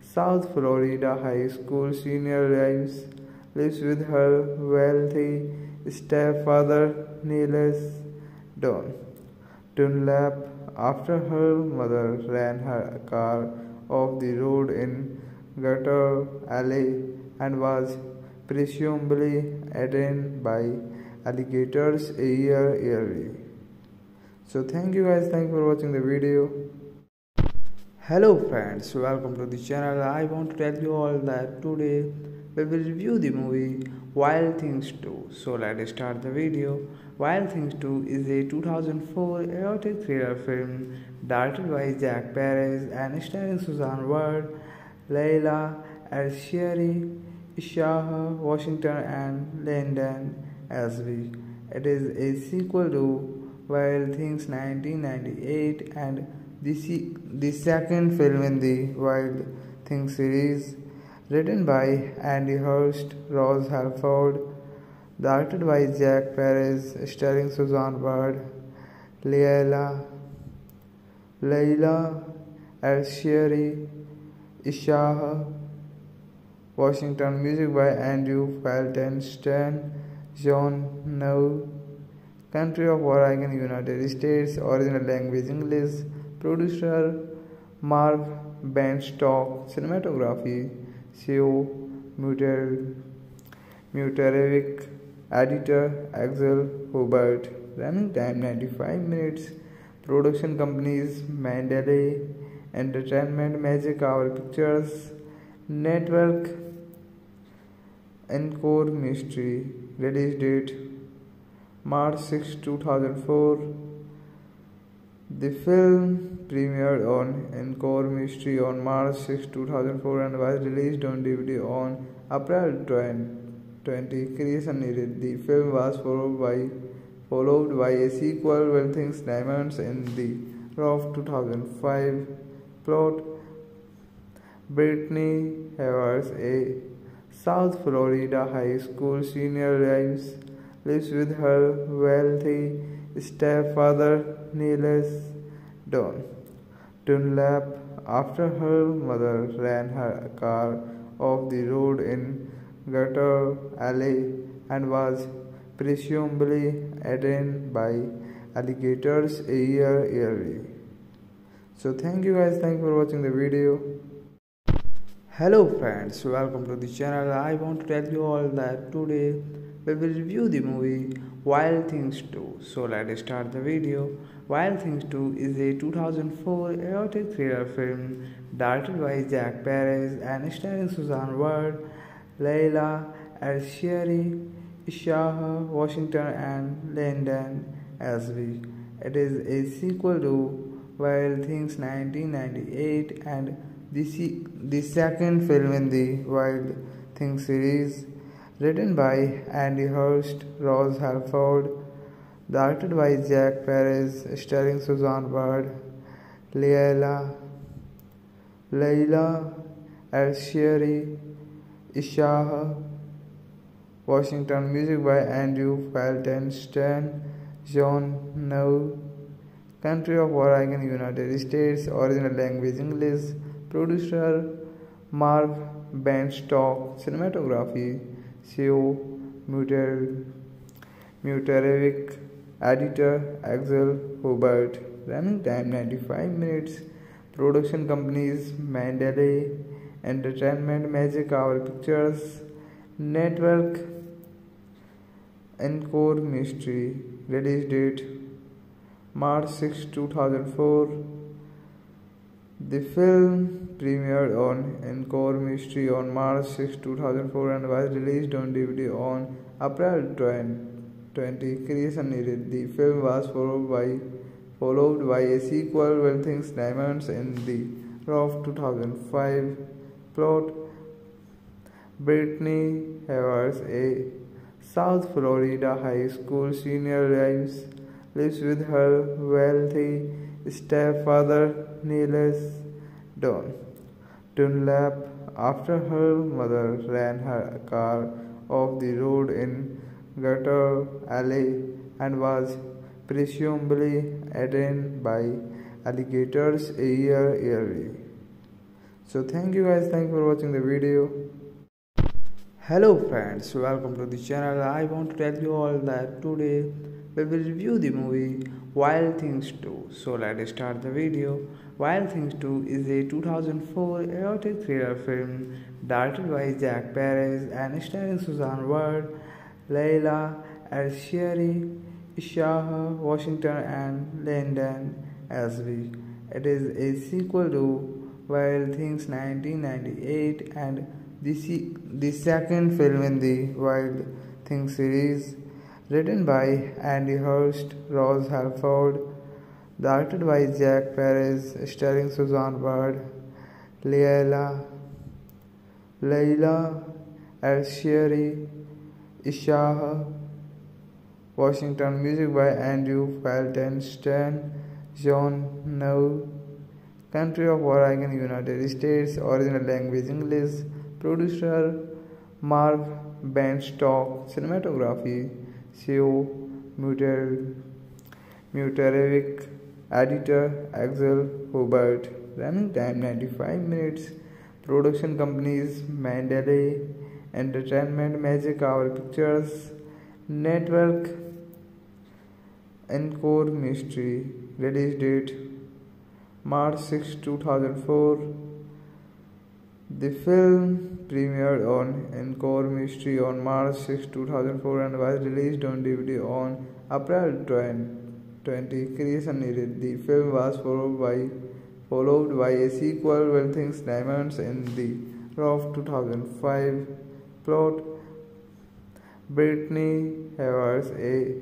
South Florida high school senior, lives lives with her wealthy stepfather Niles Dunlap after her mother ran her car off the road in Gator Alley and was presumably eaten by alligators a year early. So thank you guys, thank you for watching the video. Hello friends, welcome to the channel. I want to tell you all that today we will review the movie Wild Things 2. So let's start the video. Wild Things 2 is a 2004 erotic thriller film directed by Jack Perez and starring Susan Ward, Leila Arcieri, Isaiah Washington and Linden Ashby. It is a sequel to Wild Things 1998 and the, the second film in the Wild Things series written by Andy Hurst, Ross Helford, directed by Jack Perez, starring Susan Ward, Leila, Leila Isaiah Washington, music by Andrew Feltenstein, John Nau, country of Oregon, United States, original language English, producer Mark Bienstock, cinematography Sead Mutarevic editor Axel Hubert. Running time 95 minutes. Production companies Mandalay Entertainment Magic Hour Pictures Network Encore Mystery. Release date March 6 2004 the film premiered on Encore Mystery on March 6, 2004 and was released on DVD on April 20. Creation needed. The film was followed by followed by a sequel, Wild Things Diamonds in the Rough 2005 plot. Brittany Havers, a South Florida high school senior, lives, lives with her wealthy stepfather Niles Dunlap after her mother ran her car off the road in Gator Alley and was presumably eaten by alligators a year early. So thank you guys, thank you for watching the video. Hello friends, welcome to the channel. I want to tell you all that today we will review the movie Wild Things 2. So let's start the video. Wild Things 2 is a 2004 erotic thriller film directed by Jack Perez and starring Susan Ward, Leila Arcieri, Isaiah Washington and Linden Ashby. It is a sequel to Wild Things 1998 and the, the second film in the Wild Things series written by Andy Hurst, Ross Helford, directed by Jack Perez, starring Susan Ward, Leila, Leila Isaiah Washington, music by Andrew Feltenstein, John Nau, country of Oregon, United States, original language English, producer Mark Bienstock, cinematography Sead Mutarevic editor Axel Hubert. Running time 95 minutes. Production companies Mandalay Entertainment Magic Hour Pictures Network Encore Mystery. Release date March 6 2004 the film premiered on Encore Mystery on March 6, 2004 and was released on DVD on April 20. Creation needed. The film was followed by followed by a sequel, Wild Things Diamonds in the Rough 2005 plot. Brittany Havers, a South Florida high school senior, lives, lives with her wealthy stepfather Niles Dunlap after her mother ran her car off the road in Gator Alley and was presumably eaten by alligators a year early. So thank you guys, thank you for watching the video. Hello friends, welcome to the channel. I want to tell you all that today we will review the movie Wild Things 2. So let's start the video. Wild Things 2 is a 2004 erotic thriller film directed by Jack Perez and starring Susan Ward, Leila Arcieri, Isaiah Washington and Linden Ashby. It is a sequel to Wild Things 1998 and the, the second film in the Wild Things series, written by Andy Hurst, Ross Helford, directed by Jack Perez, starring Susan Ward, Leila, Leila Isaiah Washington, music by Andrew Feltenstein, John Nau, country of Oregon, United States, original language English producer Mark Bienstock, cinematography Sead Mutarevic, editor Axel Hubert, running time 95 minutes, production companies Mandalay Entertainment, Magic Hour Pictures, Network, Encore Mystery, release date March 6, 2004. The film premiered on Encore Mystery on March 6, 2004 and was released on DVD on April 20. Creation needed. The film was followed by followed by a sequel, Wild Things Diamonds in the Rough 2005 plot. Brittany Havers, a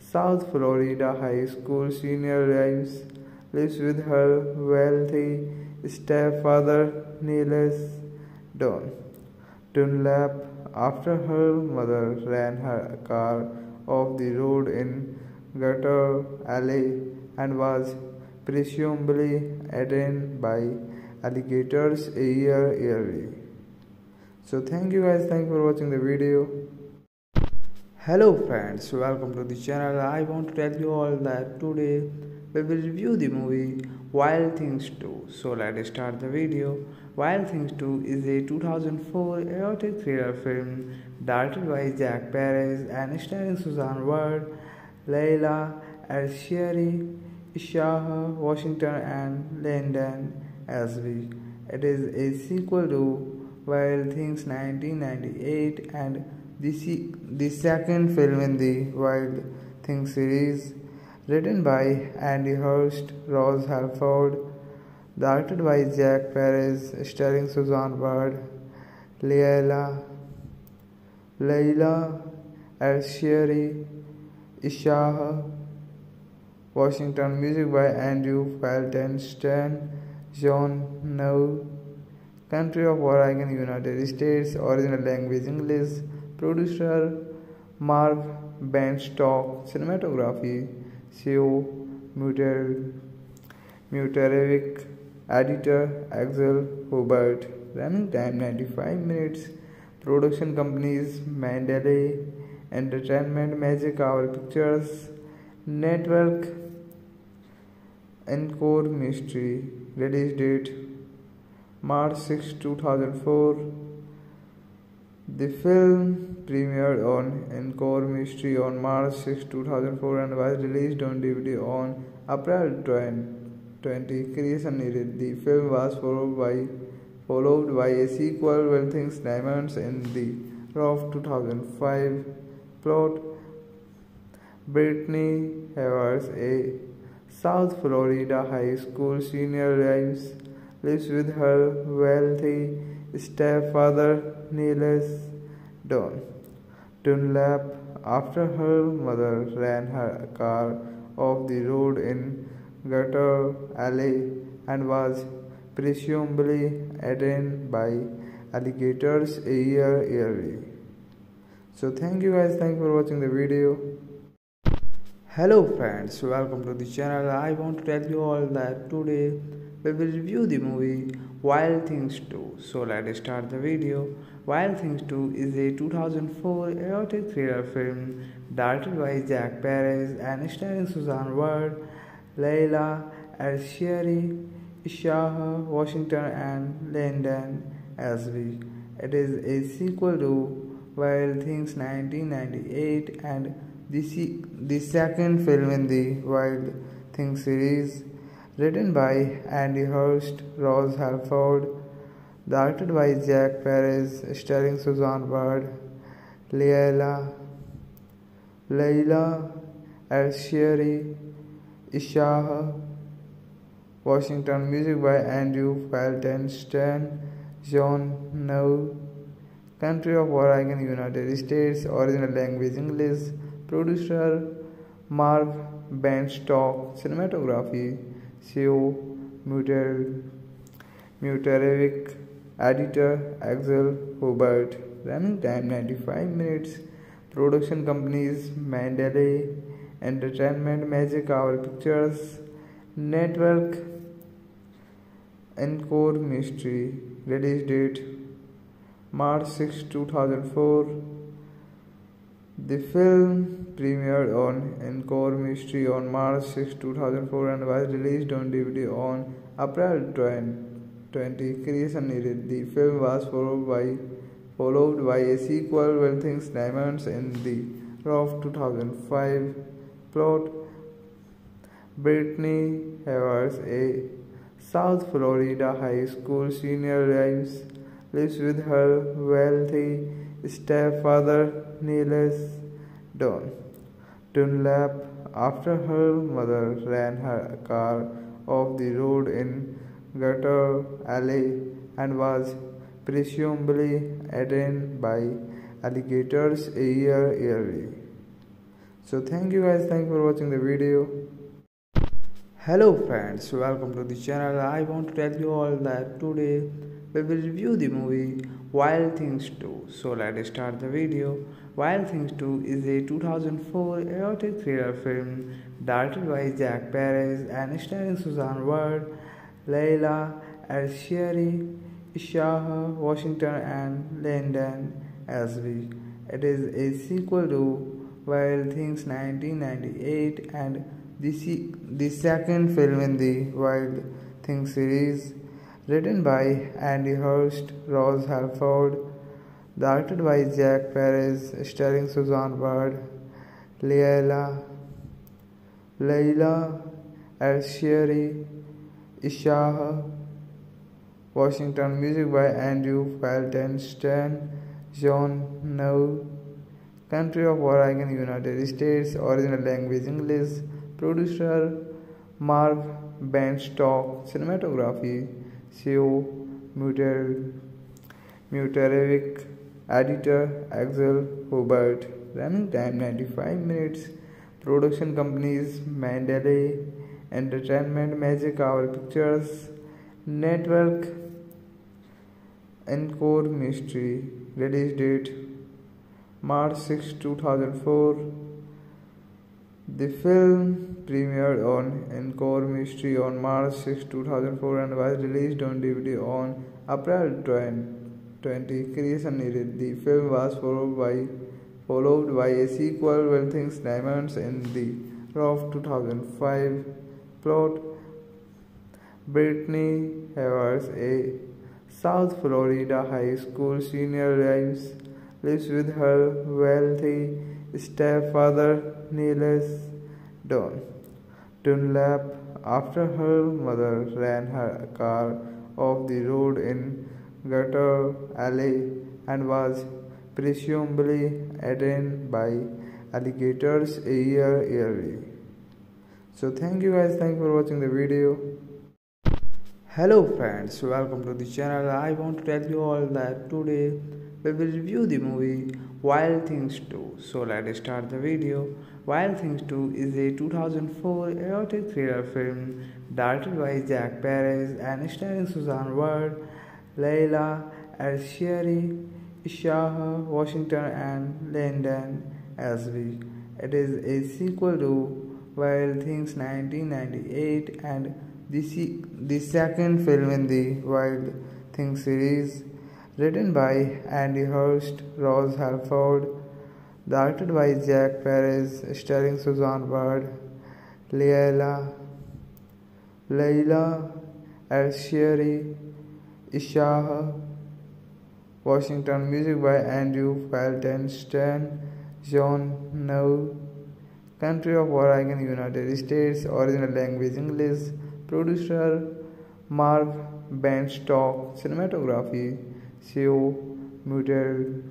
South Florida high school senior, lives, lives with her wealthy stepfather Niles Dunlap after her mother ran her car off the road in Gator Alley and was presumably eaten by alligators a year early. So thank you guys, thank you for watching the video. Hello friends, welcome to the channel. I want to tell you all that today we will review the movie Wild Things 2. So let's start the video. Wild Things 2 is a 2004 erotic thriller film directed by Jack Perez and starring Susan Ward, Leila Isaiah Washington and Linden Ashby. It is a sequel to Wild Things 1998 and the, the second film in the Wild Things series written by Andy Hurst, Ross Helford, directed by Jack Perez, starring Susan Ward, Leila, Leila Arcieri, Isaiah Washington, music by Andrew Feltenstein, John Nau, country of Oregon, United States, original language English, producer Mark Bienstock, cinematography Sead Mutarevic, editor Axel Hubert, running time 95 minutes, production companies Mandalay Entertainment, Magic Hour Pictures, Network, Encore Mystery, release date March 6, 2004. The film premiered on Encore Mystery on March 6, 2004 and was released on DVD on April 20. Creation needed. The film was followed by followed by a sequel, Wild Things Diamonds in the Rough 2005 plot. Brittany Havers, a South Florida high school senior, lives, lives with her wealthy stepfather Niles Dunlap after her mother ran her car off the road in Gator Alley and was presumably eaten by alligators a year early. So thank you guys, thank you for watching the video. Hello friends, welcome to the channel. I want to tell you all that today we will review the movie Wild Things 2. So let's start the video. Wild Things 2 is a 2004 erotic thriller film directed by Jack Perez and starring Susan Ward, Leila Arcieri, Isaiah Washington and Linden Ashby. It is a sequel to Wild Things 1998 and the, the second film in the Wild Things series, written by Andy Hurst, Ross Helford, directed by Jack Perez, starring Susanne Bird, Leila, Leila Arcieri, Isaiah, Washington, music by Andrew Feltenstein, John Nau, country of Oregon, United States, original language English, producer Mark Bienstock, cinematography Sead Mutarevic, editor Axel Hubert, running time 95 minutes, production companies Mandalay Entertainment, Magic Hour Pictures, Network, Encore Mystery, release date March 6, 2004. The film premiered on Encore Mystery on March 6, 2004 and was released on DVD on April 20. Creation needed. The film was followed by followed by a sequel, Wild Things Diamonds in the Rough 2005 plot. Brittany Havers, a South Florida high school senior, lives, lives with her wealthy stepfather, Niles Don Dunlap, after her mother ran her car off the road in Gator Alley and was presumably eaten by alligators a year early. So thank you guys, thank you for watching the video. Hello friends, welcome to the channel. I want to tell you all that today we will review the movie Wild Things 2. So let's start the video. Wild Things 2 is a 2004 erotic thriller film directed by Jack Perez and starring Susan Ward, Leila Arcieri, Isaiah Washington and Linden Ashby. It is a sequel to Wild Things 1998 and the, the second film in the Wild Things series, written by Andy Hurst, Ross Helford, directed by Jack Perez, starring Susanne Bird, Leila, Leila Isaiah, Washington, music by Andrew Feltenstein, John Nau, country of Oregon, United States, original language English, producer Mark Bienstock, cinematography Sead Mutarevic, editor Axel Hubert, running time 95 minutes, production companies Mandalay Entertainment, Magic Hour Pictures, Network, Encore Mystery, release date March 6, 2004. The film premiered on Encore Mystery on March 6, 2004 and was released on DVD on April 20. Creation needed. The film was followed by followed by a sequel, Wild Things Diamonds in the Rough 2005 plot. Brittany Havers, a South Florida high school senior, lives, lives with her wealthy stepfather Niles Don Dunlap after her mother ran her car off the road in Gator Alley and was presumably eaten by alligators a year early. So thank you guys, thank you for watching the video. Hello friends, welcome to the channel. I want to tell you all that today we will review the movie Wild Things 2. So let's start the video. Wild Things 2 is a 2004 erotic thriller film directed by Jack Perez and starring Susan Ward, Leila Arcieri, Isaiah Washington and Linden Ashby. It is a sequel to Wild Things 1998 and the, the second film in the Wild Things series, written by Andy Hurst, Ross Helford, directed by Jack Perez, starring Susanne Bird, Leila, Leila Isaiah, Washington. Music by Andrew Feltenstein. John Nau. Country of Oregon, United States. Original language English. Producer Mark Bienstock. Cinematography Sead Muter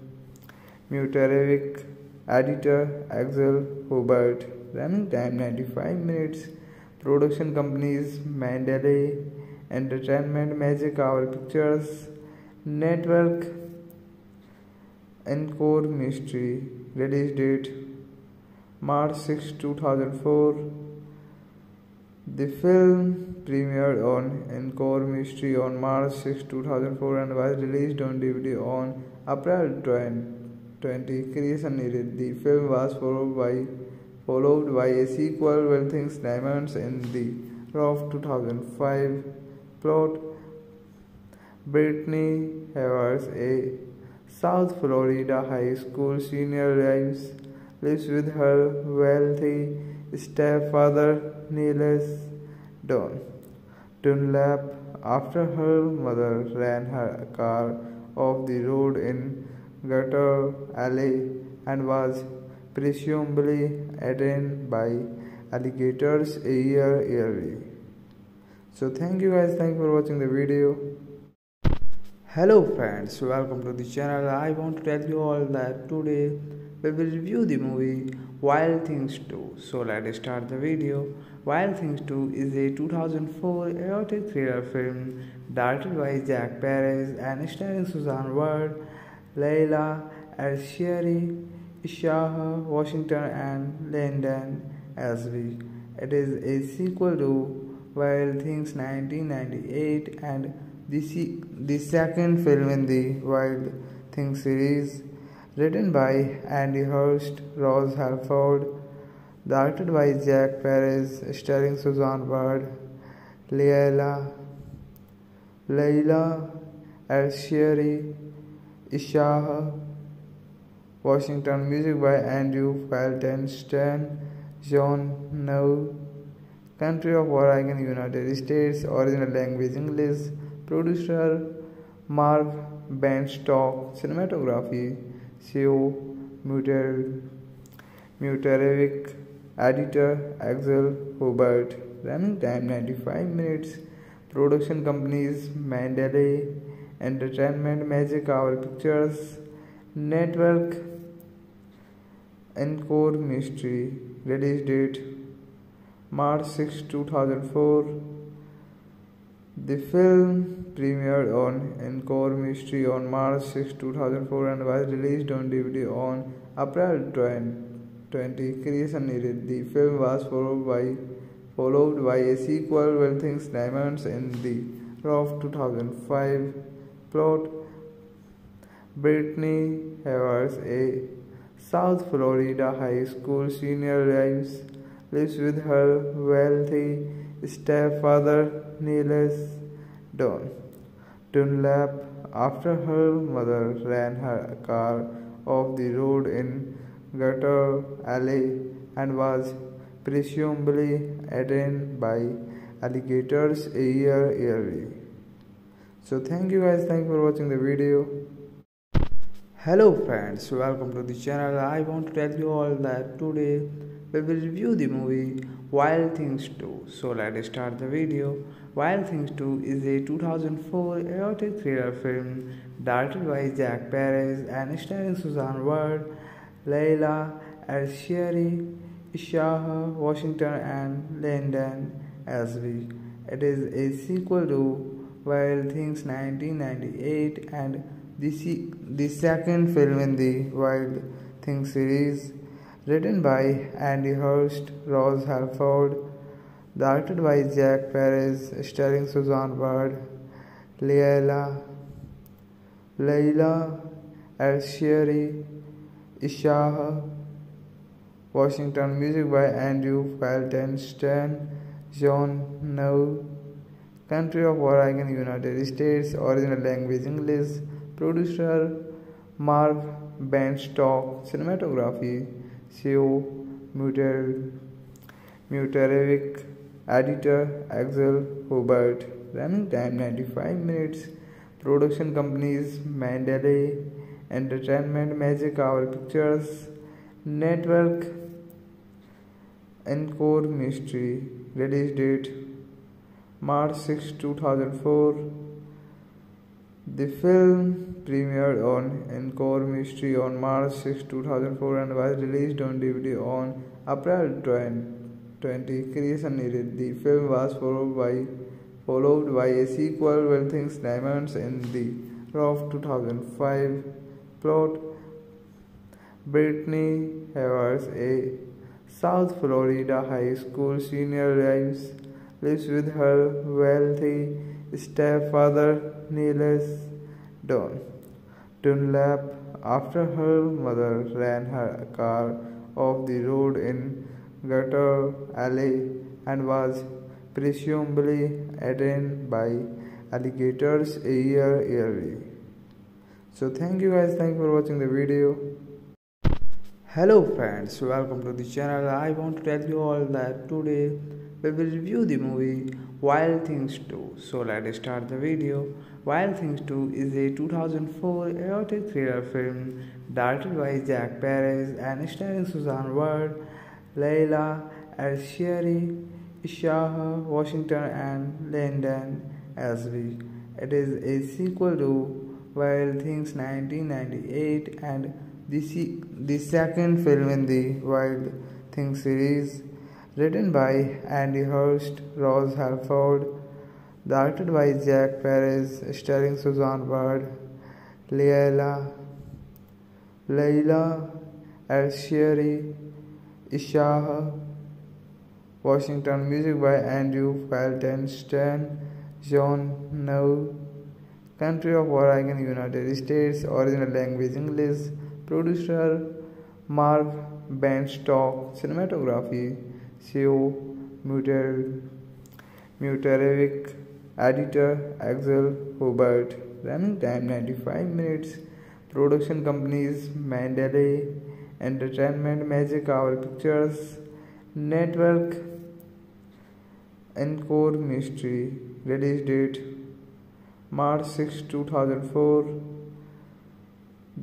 Mutarevic. Editor Axel Hubert. Running time 95 minutes. Production companies Mandalay Entertainment, Magic Hour Pictures, Network, Encore Mystery. Release date March 6, 2004. The film premiered on Encore Mystery on March 6, 2004 and was released on DVD on April 20. Creation needed. The film was followed by followed by a sequel, Wild Things Diamonds, in the Rough 2005 plot. Brittany Havers, a South Florida high school senior, lives, lives with her wealthy stepfather, Niles Don Dunlap, after her mother ran her car off the road in Gator Alley and was presumably eaten by alligators a year early. So thank you guys, thank you for watching the video. Hello friends, welcome to the channel. I want to tell you all that today we will review the movie Wild Things 2. So let's start the video. Wild Things 2 is a 2004 erotic thriller film directed by Jack Perez and starring Susan Ward, Leila Arcieri, Isaiah Washington and Linden Ashby. It is a sequel to Wild Things 1998 and the, the second film in the Wild Things series, written by Andy Hurst, Ross Helford, directed by Jack Perez, starring Suzanne Bird, Leila, Leila Arcieri, Isaiah, Washington. Music by Andrew Feltenstein, John Nau. Country of Oregon, United States. Original language English. Producer Mark Bienstock, Cinematography Sead Muter Mutarevic. Editor Axel Hubert. Running time 95 minutes. Production companies Mandalay Entertainment, Magic Hour Pictures, Network, Encore Mystery. Release date March 6, 2004. The film premiered on Encore Mystery on March 6, 2004 and was released on DVD on April 20. Creation needed. The film was followed by followed by a sequel, Wild Things Diamonds, in the Rough 2005 plot. Brittany Havers, a South Florida high school senior, lives, lives with her wealthy stepfather, Niles Don Dunlap, after her mother ran her car off the road in Gator Alley and was presumably eaten by alligators a year early. So thank you guys, thank you for watching the video. Hello friends, welcome to the channel. I want to tell you all that today we will review the movie Wild Things 2. So let's start the video. Wild Things 2 is a 2004 erotic thriller film directed by Jack Perez and starring Susan Ward, Leila Arcieri, Isaiah Washington and Linden Ashby. It is a sequel to Wild Things 1998 and the, the second film in the Wild Things series, written by Andy Hurst, Ross Helford, directed by Jack Perez, starring Suzanne Bird, Leila, Leila Isaiah, Washington. Music by Andrew Feltenstein, John Nau. Country of Oregon, United States. Original language English. Producer Mark Bienstock. Cinematography Sead Muter Mutarevic. Editor Axel Hubert. Running time 95 minutes. Production companies Mandalay Entertainment, Magic Hour Pictures, Network, Encore Mystery. Release date March 6, 2004. The film premiered on Encore Mystery on March 6, 2004 and was released on DVD on April 20. Creation needed. The film was followed by followed by a sequel, Wild Things Diamonds in the Rough 2005 plot. Brittany Havers, a South Florida high school senior, lives, lives with her wealthy stepfather Niles Dunlap after her mother ran her car off the road in Gator Alley and was presumably eaten by alligators a year early. So thank you guys, thank you for watching the video. Hello friends, welcome to the channel. I want to tell you all that today we will review the movie Wild Things 2. So let's start the video. Wild Things 2 is a 2004 erotic thriller film directed by Jack Perez and starring Susan Ward, Leila Arcieri, Isaiah Washington, and Linden Ashby. It is a sequel to Wild Things 1998 and the, the second film in the Wild Things series written by Andy Hurst, Ross Helford, directed by Jack Perez, starring Suzanne Bird, Leila, Leila Isaiah Washington, music by Andrew Feltenstein, John Nau, country of Oregon, United States, original language English, producer Mark Bienstock, cinematography Sead Mutarevic editor Axel Hubert running time 95 minutes. Production companies Mandalay Entertainment Magic Hour Pictures Network Encore Mystery. Release date March 6 2004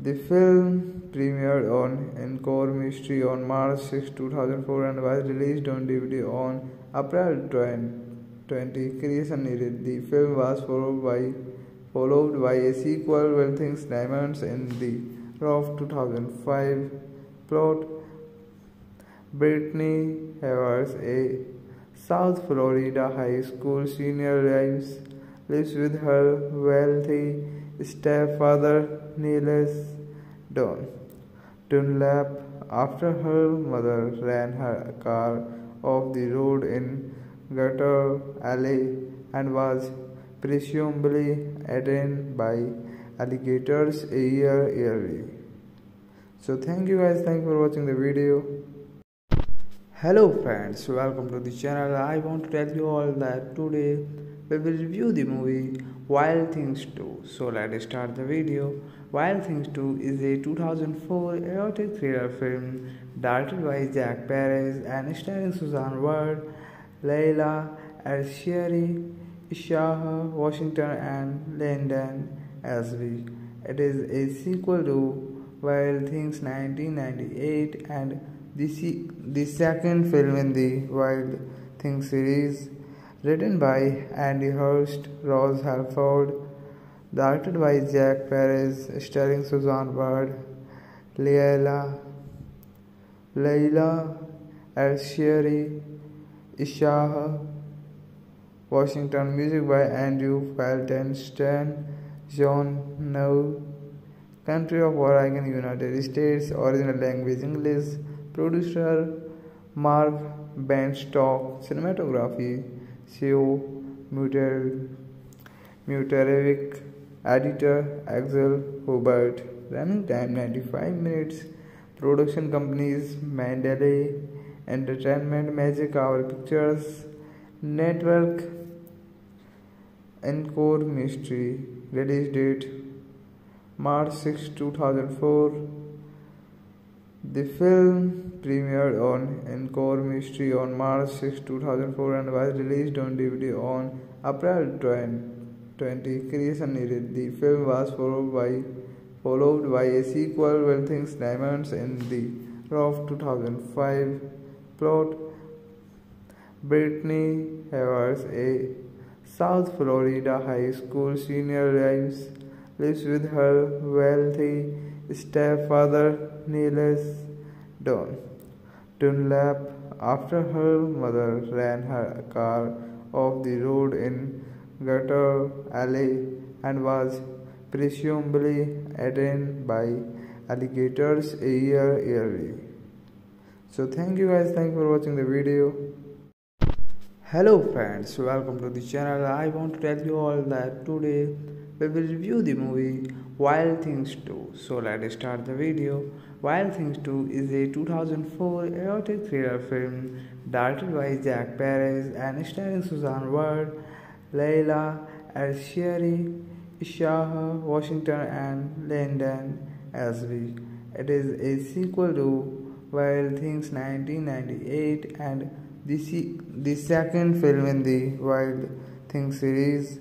the film premiered on Encore Mystery on March 6, 2004 and was released on DVD on April 20. Creation needed. The film was followed by followed by a sequel, Wild Things Diamonds in the Rough 2005 plot. Brittany Havers, a South Florida high school senior, lives, lives with her wealthy stepfather Niles Dunlap after her mother ran her car off the road in Gator Alley and was presumably eaten by alligators a year early. So thank you guys, thank you for watching the video. Hello friends, welcome to the channel. I want to tell you all that today we will review the movie Wild Things 2. So let's start the video. Wild Things 2 is a 2004 erotic thriller film directed by Jack Perez and starring Susan Ward, Leila Arcieri, Isaiah Washington, and Linden Ashby. It is a sequel to Wild Things 1998 and the, the second film in the Wild Things series written by Andy Hurst, Ross Helford, directed by Jack Perez, starring Suzanne Bird, Leila, Leila Isaiah Washington, music by Andrew Feltenstein, John Nau, country of Oregon, United States, original language English, producer Mark Bienstock, cinematography Sead Mutarevic editor Axel Hubert running time 95 minutes. Production companies Mandalay Entertainment Magic Hour Pictures. Network Encore Mystery release date March 6 2004 the film premiered on Encore Mystery on March 6, 2004 and was released on DVD on April 2020 creation needed. The film was followed by followed by a sequel, Wild Things Diamonds, in the of 2005 plot. Brittany Havers, a South Florida high school senior, lives, lives with her wealthy stepfather, Niles Don Dunlap, after her mother ran her car off the road in Gator Alley and was presumably eaten by alligators a year early. So thank you guys, thank you for watching the video. Hello friends, welcome to the channel. I want to tell you all that today we will review the movie Wild Things 2. So let's start the video. Wild Things 2 is a 2004 erotic thriller film directed by Jack Perez and starring Susan Ward, Leila Arcieri, Isaiah Washington and Linden Ashby. It is a sequel to Wild Things 1998 and the, the second film in the Wild Things series,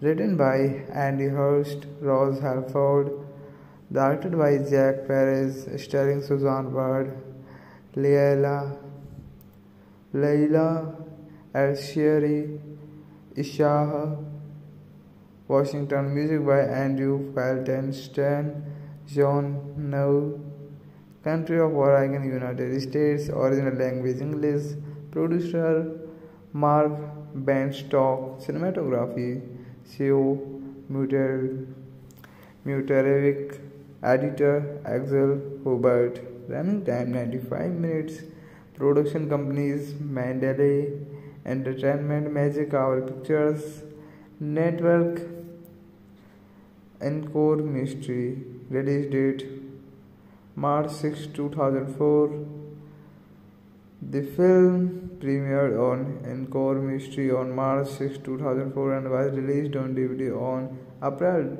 written by Andy Hurst, Ross Helford, directed by Jack Perez, starring Suzanne Bird, Leila, Leila Arcieri, Isaiah Washington, music by Andrew Feltenstein, John Nau, country of Oregon, United States, original language English, producer Mark Bienstock, cinematography Sead Mutarevic, editor Axel Hubert, running time 95 minutes, production companies Mandalay Entertainment, Magic Hour Pictures, Network Encore Mystery release date March 6 2004 the film premiered on Encore Mystery on March 6 2004 and was released on DVD on April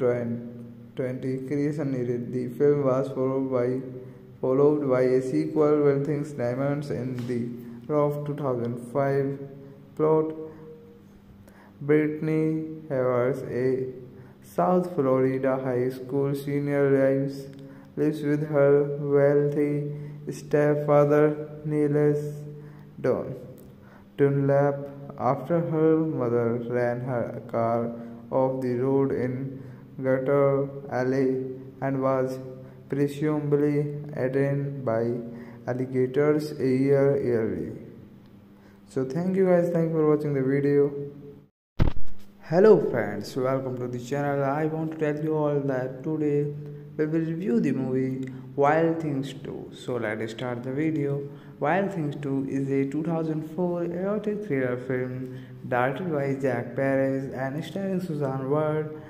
20 creation needed. The film was followed by followed by a sequel Wild Things Diamonds in the of 2005 plot Brittany Havers, a South Florida high school senior, lives, lives with her wealthy stepfather, Niles Don Dunlap, after her mother ran her car off the road in Gator Alley and was presumably eaten by alligators a year early. So thank you guys, thank you for watching the video. Hello friends, welcome to the channel. I want to tell you all that today we will review the movie Wild Things 2. So let's start the video. Wild Things 2 is a 2004 erotic thriller film directed by Jack Perez and starring Susan Ward,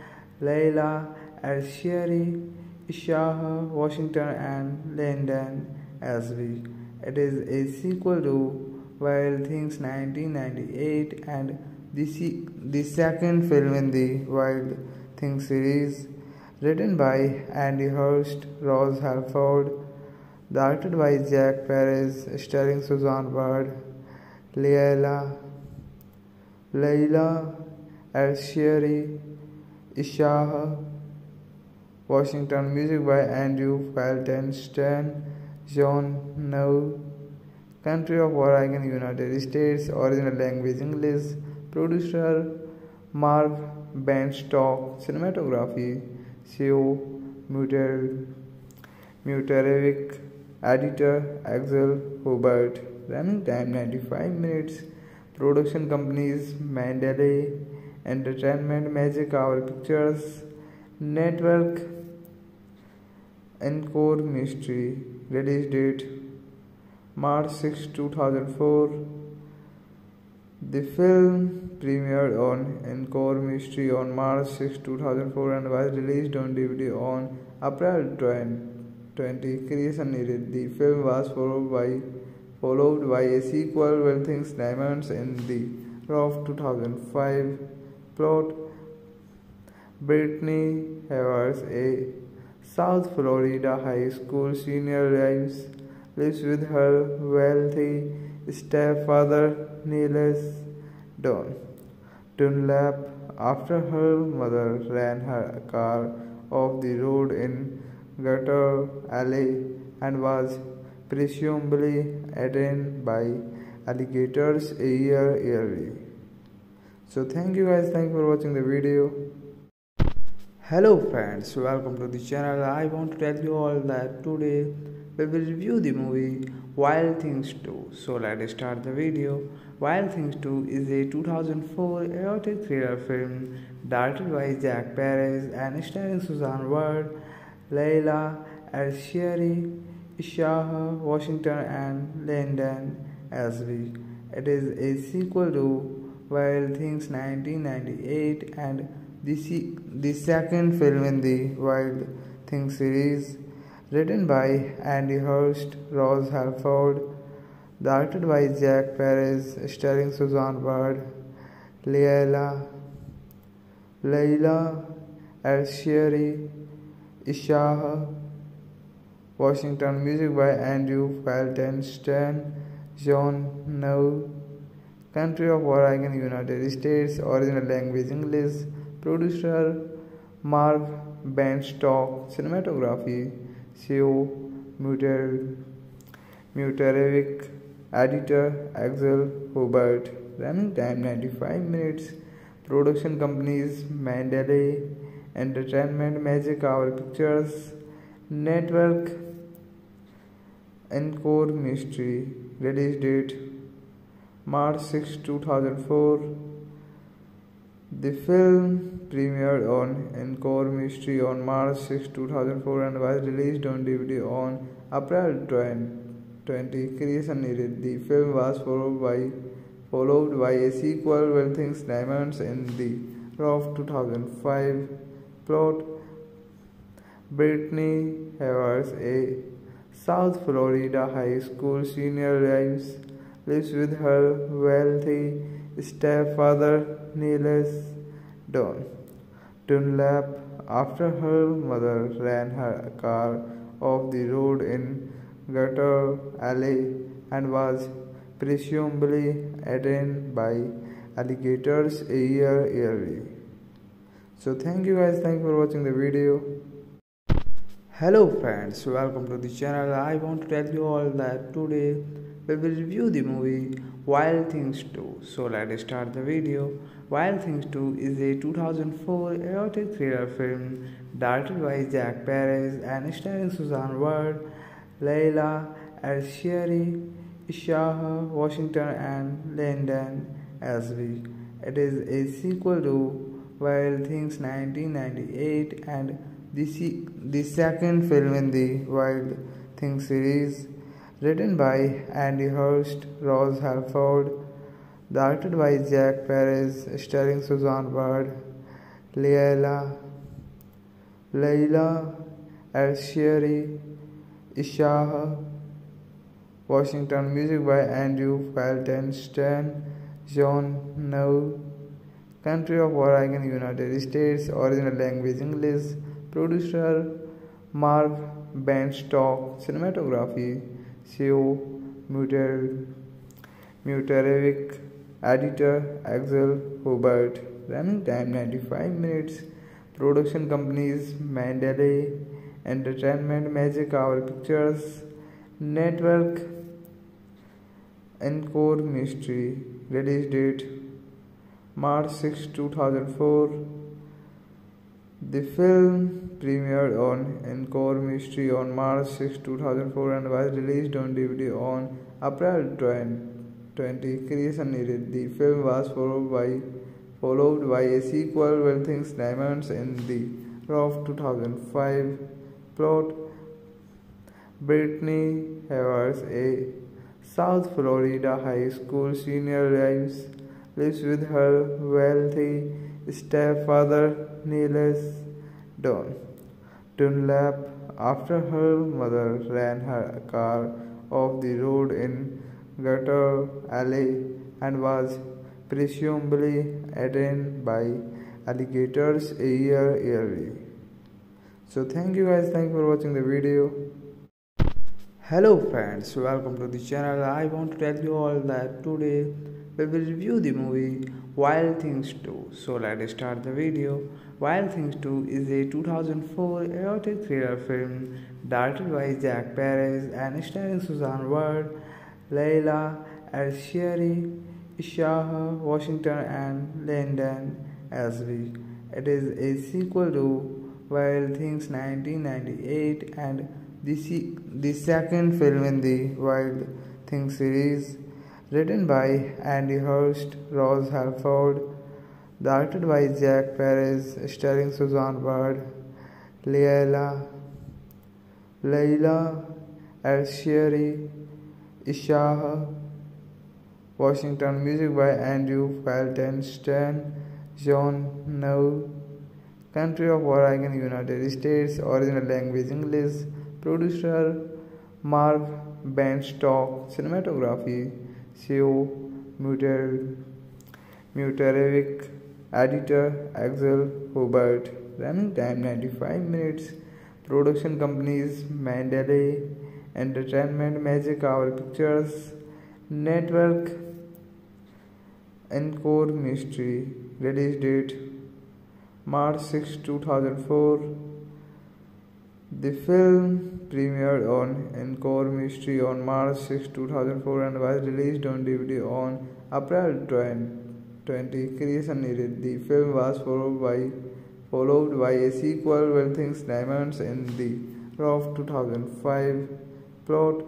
Leila Arcieri, Isaiah Washington and Linden Ashby. It is a sequel to Wild Things 1998 and the, the second film in the Wild Things series, written by Andy Hurst, Ross Helford, directed by Jack Perez, starring Suzanne Bird, Leila, Leila Isaiah, Washington, music by Andrew Feltenstein, John Nau, country of Oregon, United States, original language English, producer Mark Bienstock, cinematography Sead Mutarevic, editor Axel Hubert, running time 95 minutes, production companies Mandalay Entertainment, Magic Hour Pictures, Network, Encore Mystery, release date March 6, 2004. The film premiered on Encore Mystery on March 6, 2004 and was released on DVD on April 20. Creation needed. The film was followed by followed by a sequel, Wild Things Diamonds, in the of 2005 plot. Brittany Havers, a South Florida high school senior, lives, lives with her wealthy stepfather Niles Don Dunlap, after her mother ran her car off the road in Gator Alley and was presumably eaten by alligators a year early. So thank you guys, thank you for watching the video. Hello friends, welcome to the channel. I want to tell you all that today we will review the movie Wild Things 2. So let's start the video. Wild Things 2 is a 2004 erotic thriller film directed by Jack Perez and starring Susan Ward, Leila Arcieri, Isaiah Washington and Linden Ashby. It is a sequel to Wild Things 1998 and the, the second film in the Wild Things series written by Andy Hurst, Ross Helford, directed by Jack Perez, starring Suzanne Bird, Leila, Layla Alsheri, Isaiah Washington, music by Andrew Feltenstein, John Nau, country of Oregon, United States, original language English, producer Mark Bienstock, cinematography Sead, Mutarevic, editor Axel Hubert, running time 95 minutes, production companies Mandalay Entertainment, Magic Hour Pictures, Network, Encore Mystery, release date March 6, 2004. The film premiered on Encore Mystery on March 6, 2004 and was released on DVD on April 20. Creation needed. The film was followed by followed by a sequel, Wild Things Diamonds in the Rough 2005 plot. Brittany Havers, a South Florida high school senior, lives, lives with her wealthy stepfather Niles Don Dunlap after her mother ran her car off the road in Gator Alley and was presumably eaten by alligators a year early. So thank you guys, thank you for watching the video. Hello friends, welcome to the channel. I want to tell you all that today we will review the movie Wild Things 2. So let's start the video. Wild Things 2 is a 2004 erotic thriller film directed by Jack Perez and starring Susan Ward, Leila Arcieri, Isaiah Washington and Linden Ashby. It is a sequel to Wild Things 1998 and the, the second film in the Wild Things series written by Andy Hurst, Ross Helford, directed by Jack Perez, starring Suzanne Bird, Leila, Layla Alsheri, Isaiah Washington, music by Andrew Feltenstein, John Nau, country of Oregon, United States, original language English, producer Mark Bienstock, cinematography Sead Mutarevic, editor Axel Hubert, running time 95 minutes, production companies Mandalay Entertainment, Magic Hour Pictures, Network, Encore Mystery, release date March 6, 2004. The film premiered on Encore Mystery on March 6, 2004 and was released on DVD on April 20. Creation needed. The film was followed by followed by a sequel, Wild Things Diamonds in the Rough 2005 plot. Brittany Havers, a South Florida high school senior, lives, lives with her wealthy stepfather Niles Don Dunlap after her mother ran her car off the road in Gator Alley and was presumably eaten by alligators a year early. So thank you guys, thank you for watching the video. Hello friends, welcome to the channel. I want to tell you all that today we will review the movie Wild Things 2. So let's start the video. Wild Things 2 is a 2004 erotic thriller film directed by Jack Perez and starring Susan Ward, Leila Arcieri, Isaiah Washington, and Linden Ashby. It is a sequel to Wild Things 1998 and the, the second film in the Wild Things series, written by Andy Hurst, Ross Helford, directed by Jack Perez, starring Suzanne Bird, Leila, Layla Alsheri, Isaiah Washington, music by Andrew Feltenstein, John Nau, country of Oregon, United States, original language English producer Mark Bienstock, cinematography Sead Mutarevic, editor Axel Hubert, running time 95 minutes, production companies Mandalay Entertainment, Magic Hour Pictures, Network, Encore Mystery, release date March 6, 2004. The film premiered on Encore Mystery on March 6, 2004 and was released on DVD on April 20. Creation needed. The film was followed by followed by a sequel, Wild Things Diamonds in the Rough 2005 plot.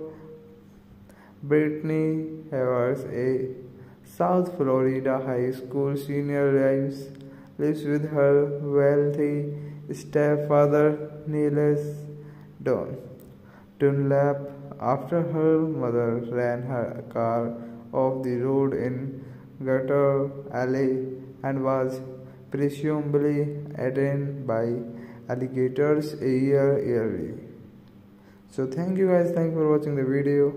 Brittany Havers, a South Florida high school senior, lives, lives with her wealthy stepfather Niles Dunlap after her mother ran her car off the road in Gator Alley and was presumably eaten by alligators a year early. So thank you guys, thank you for watching the video.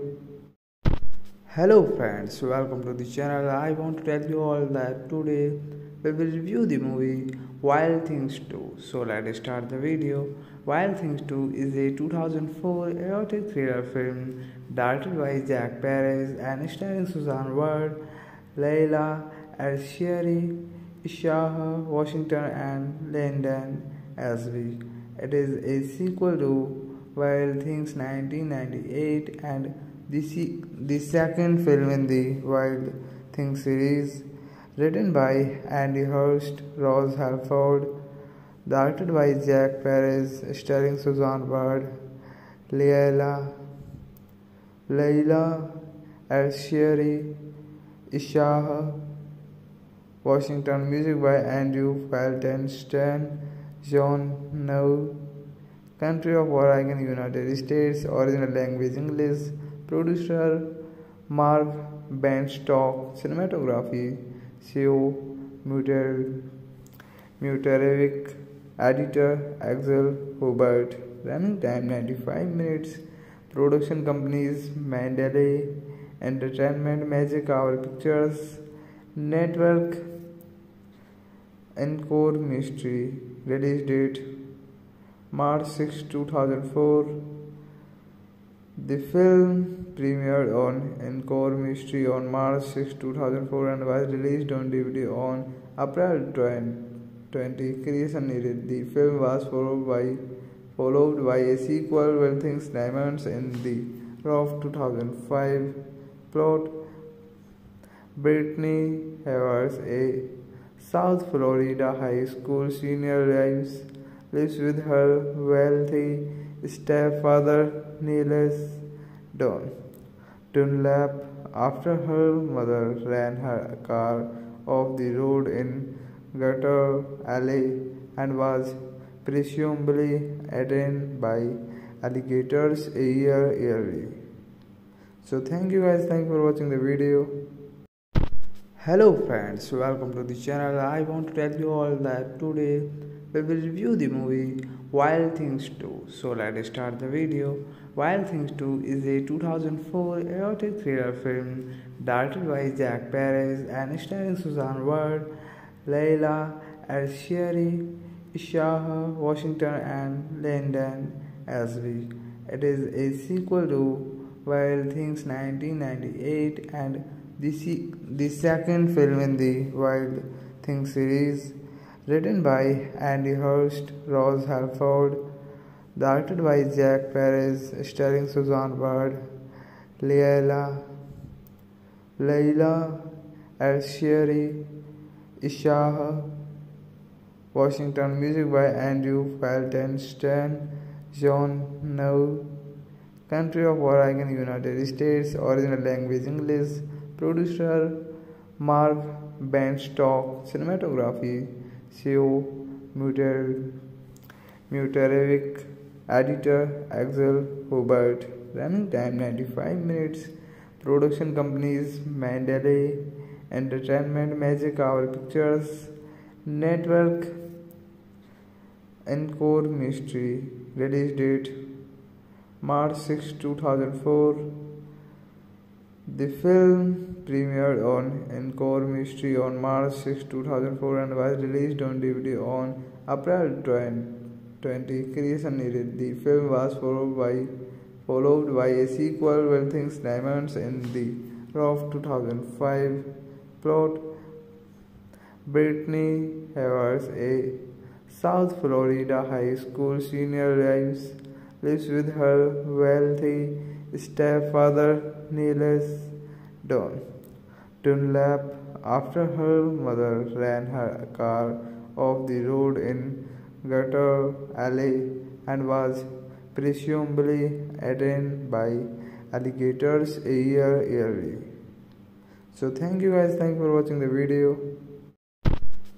Hello friends, welcome to the channel. I want to tell you all that today we will review the movie Wild Things 2. So let's start the video. Wild Things 2 is a 2004 erotic thriller film directed by Jack Perez and starring Susan Ward, Leila Arcieri, Isaiah Washington, and Linden Ashby. It is a sequel to Wild Things 1998 and the, the second film in the Wild Things series written by Andy Hurst, Ross Helford, directed by Jack Perez, starring Suzanne Bird, Leila, Layla Alsheri, Isaiah Washington, music by Andrew Feltenstein, John Nau, country of Oregon, United States, original language English, producer Mark Bienstock, cinematography Sead Mutarevic, editor Axel Hubert, running time 95 minutes, production companies Mandalay Entertainment, Magic Hour Pictures, Network, Encore Mystery, release date March 6, 2004. The film premiered on Encore Mystery on March 6, 2004 and was released on DVD on April 20. Creation needed. The film was followed by followed by a sequel, Wild Things Diamonds in the Rough 2005 plot. Brittany Havers, a South Florida high school senior, lives, lives with her wealthy stepfather Niles Dunlap after her mother ran her car off the road in Gator Alley and was presumably eaten by alligators a year early. So thank you guys, thank you for watching the video. Hello friends, welcome to the channel. I want to tell you all that today we will review the movie Wild Things 2. So let's start the video. Wild Things 2 is a 2004 erotic thriller film directed by Jack Perez and starring Susan Ward, Leila Arcieri, Isaiah Washington, and Linden Ashby. It is a sequel to Wild Things 1998 and the, the second film in the Wild Things series, written by Andy Hurst, Ross Helford, directed by Jack Perez, starring Susanne Bird, Leila, Leila Arcieri, Isaiah, Washington, music by Andrew Feltenstein, John Nau, country of Oregon, United States, original language English, producer Mark Bienstock, cinematography Sead Mutarevic, editor Axel Hubert, running time 95 minutes, production companies Mandalay Entertainment, Magic Hour Pictures, Network, Encore Mystery, release date March 6, 2004. The film premiered on Encore Mystery on March 6, 2004 and was released on DVD on April 20. Creation needed. The film was followed by followed by a sequel, Wild Things Diamonds in the Rough 2005 plot. Brittany Havers, a South Florida high school senior, lives, lives with her wealthy stepfather, Niles Don Dunlap, after her mother ran her car off the road in Gator Alley and was presumably eaten by alligators a year early. So thank you guys, thank you for watching the video.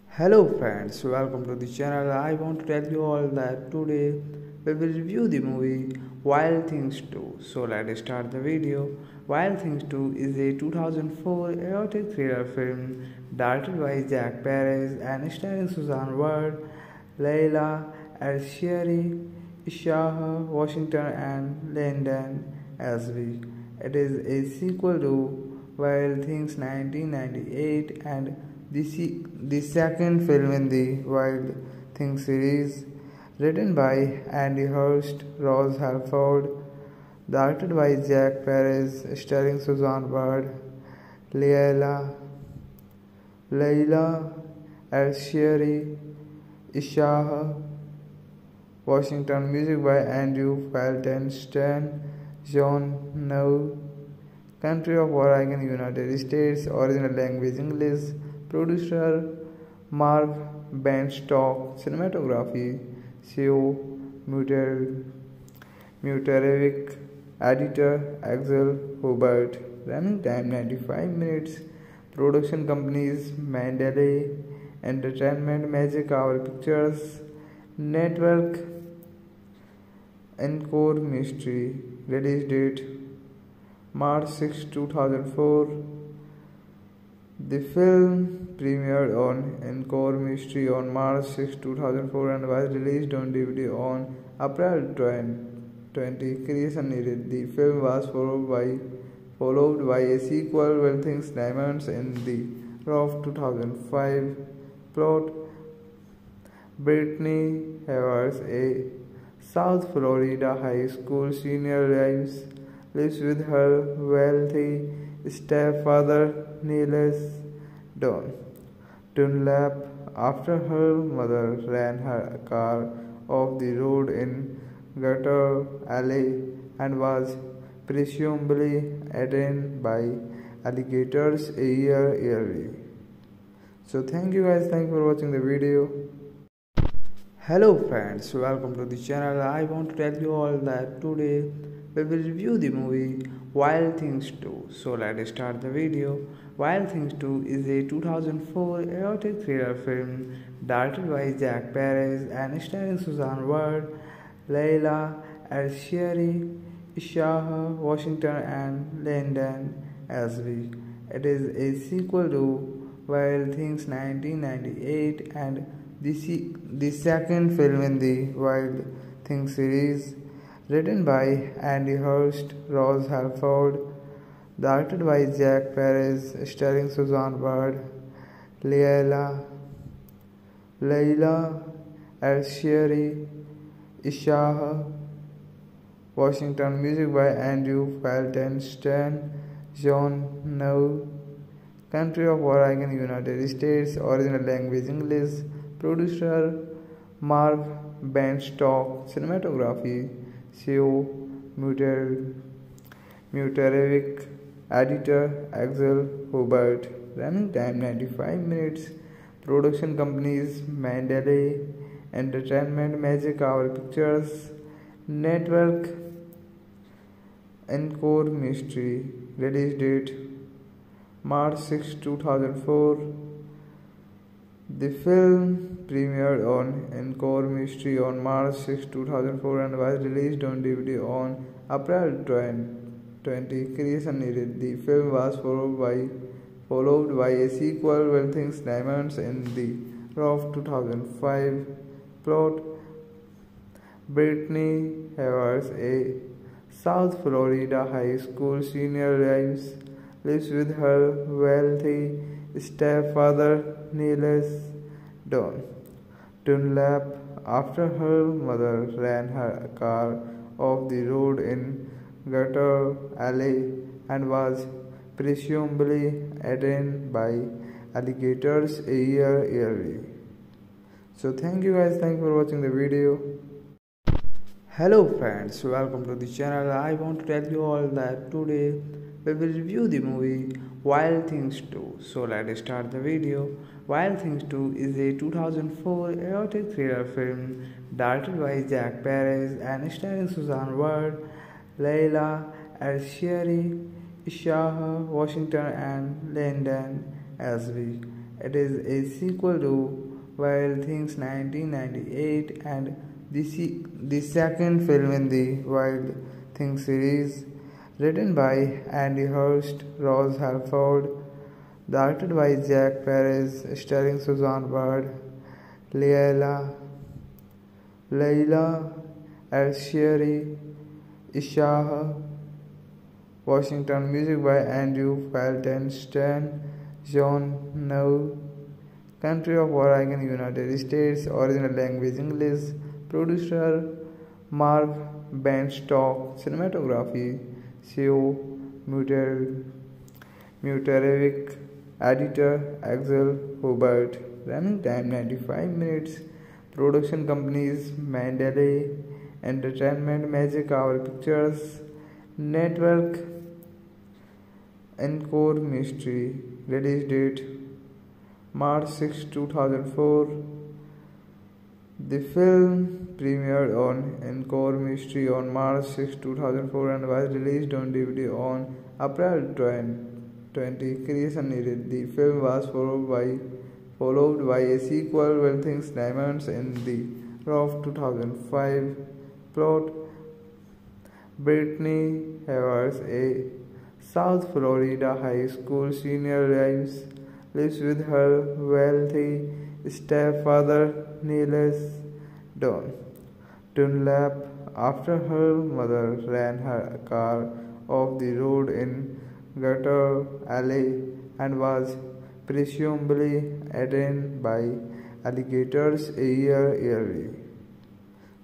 Hello friends, welcome to the channel. I want to tell you all that today we will review the movie Wild Things 2. So let's start the video. Wild Things 2 is a 2004 erotic thriller film directed by Jack Perez and starring Susan Ward, Leila Arcieri, Isaiah Washington and Linden Ashby. It is a sequel to Wild Things 1998 and the, the second film in the Wild Things series, written by Andy Hurst, Ross Helford, directed by Jack Perez, starring Susanne Bird, Leila, Leila Arcieri, Isaiah, Washington, music by Andrew Feltenstein, John Nau, country of Oregon, United States, original language English, producer Mark Bienstock, cinematography Sead Mutarevic, editor Axel Hubert, running time 95 minutes, production companies Mandalay Entertainment, Magic Hour Pictures, Network, Encore Mystery, release date March 6, 2004. The film premiered on Encore Mystery on March 6, 2004 and was released on DVD on April 20. Creation needed. The film was followed by followed by a sequel, Wild Things Diamonds in the Rough 2005 plot. Brittany Havers, a South Florida high school senior, lives, lives with her wealthy stepfather Niles Don Dunlap after her mother ran her car off the road in Gator Alley and was presumably eaten by alligators a year early. So thank you guys, thank you for watching the video. Hello friends, welcome to the channel. I want to tell you all that today we will review the movie Wild Things 2. So let's start the video. Wild Things 2 is a 2004 erotic thriller film directed by Jack Perez and starring Susan Ward, Leila Arcieri, Isaiah Washington and Linden Ashby. It is a sequel to Wild Things 1998 and the, the second film in the Wild Things series written by Andy Hurst, Ross Helford, directed by Jack Perez, starring Susanne Bird, Leila, Leila Arcieri, Isaiah, Washington, music by Andrew Feltenstein, John Nau, Country of Oregon, United States. Original language English. Producer Mark Bienstock. Cinematography Sead Mutarevic. Editor Axel Hubert. Running time 95 minutes. Production companies Mandalay Entertainment, Magic Hour Pictures, Network, Encore Mystery. Release date March 6, 2004. The film premiered on Encore Mystery on March 6, 2004 and was released on DVD on April 20. Creation needed. The film was followed by followed by a sequel, Wealthy Diamonds, in the of 2005 plot. Brittany Havers, a South Florida high school senior, lives, lives with her wealthy stepfather, Niles Don Dunlap, after her mother ran her car off the road in Gator Alley and was presumably eaten by alligators a year early. So thank you guys. Thank you for watching the video. Hello friends. Welcome to the channel. I want to tell you all that today we will review the movie wild things 2 so let's start the video. Wild things 2 is a 2004 erotic thriller film directed by jack perez and starring susan ward leila arcieri Isaiah, Washington, and Linden Ashby. It is a sequel to Wild Things 1998 and the, the second film in the Wild Things series, written by Andy Hurst, Ross Helford, directed by Jack Perez, starring Suzanne Bird, Leila, Leila Arcieri, Isaiah, Washington, music by Andrew Feltenstein, John Nau. Country of Oregon, United States. Original language English. Producer Mark Bienstock. Cinematography Sead Mutarevic. Editor Axel Hubert. Running time 95 minutes. Production companies Mandalay Entertainment, Magic Hour Pictures, Network, Encore Mystery. Release date March 6, 2004. The film premiered on Encore Mystery on March 6, 2004 and was released on DVD on April 20. Creation needed. The film was followed by followed by a sequel, Wealthy Diamonds, in the of 2005 plot. Brittany Havers, a South Florida high school senior, lives lives with her wealthy stepfather Niles Don Dunlap after her mother ran her car off the road in Gator Alley and was presumably eaten by alligators a year early.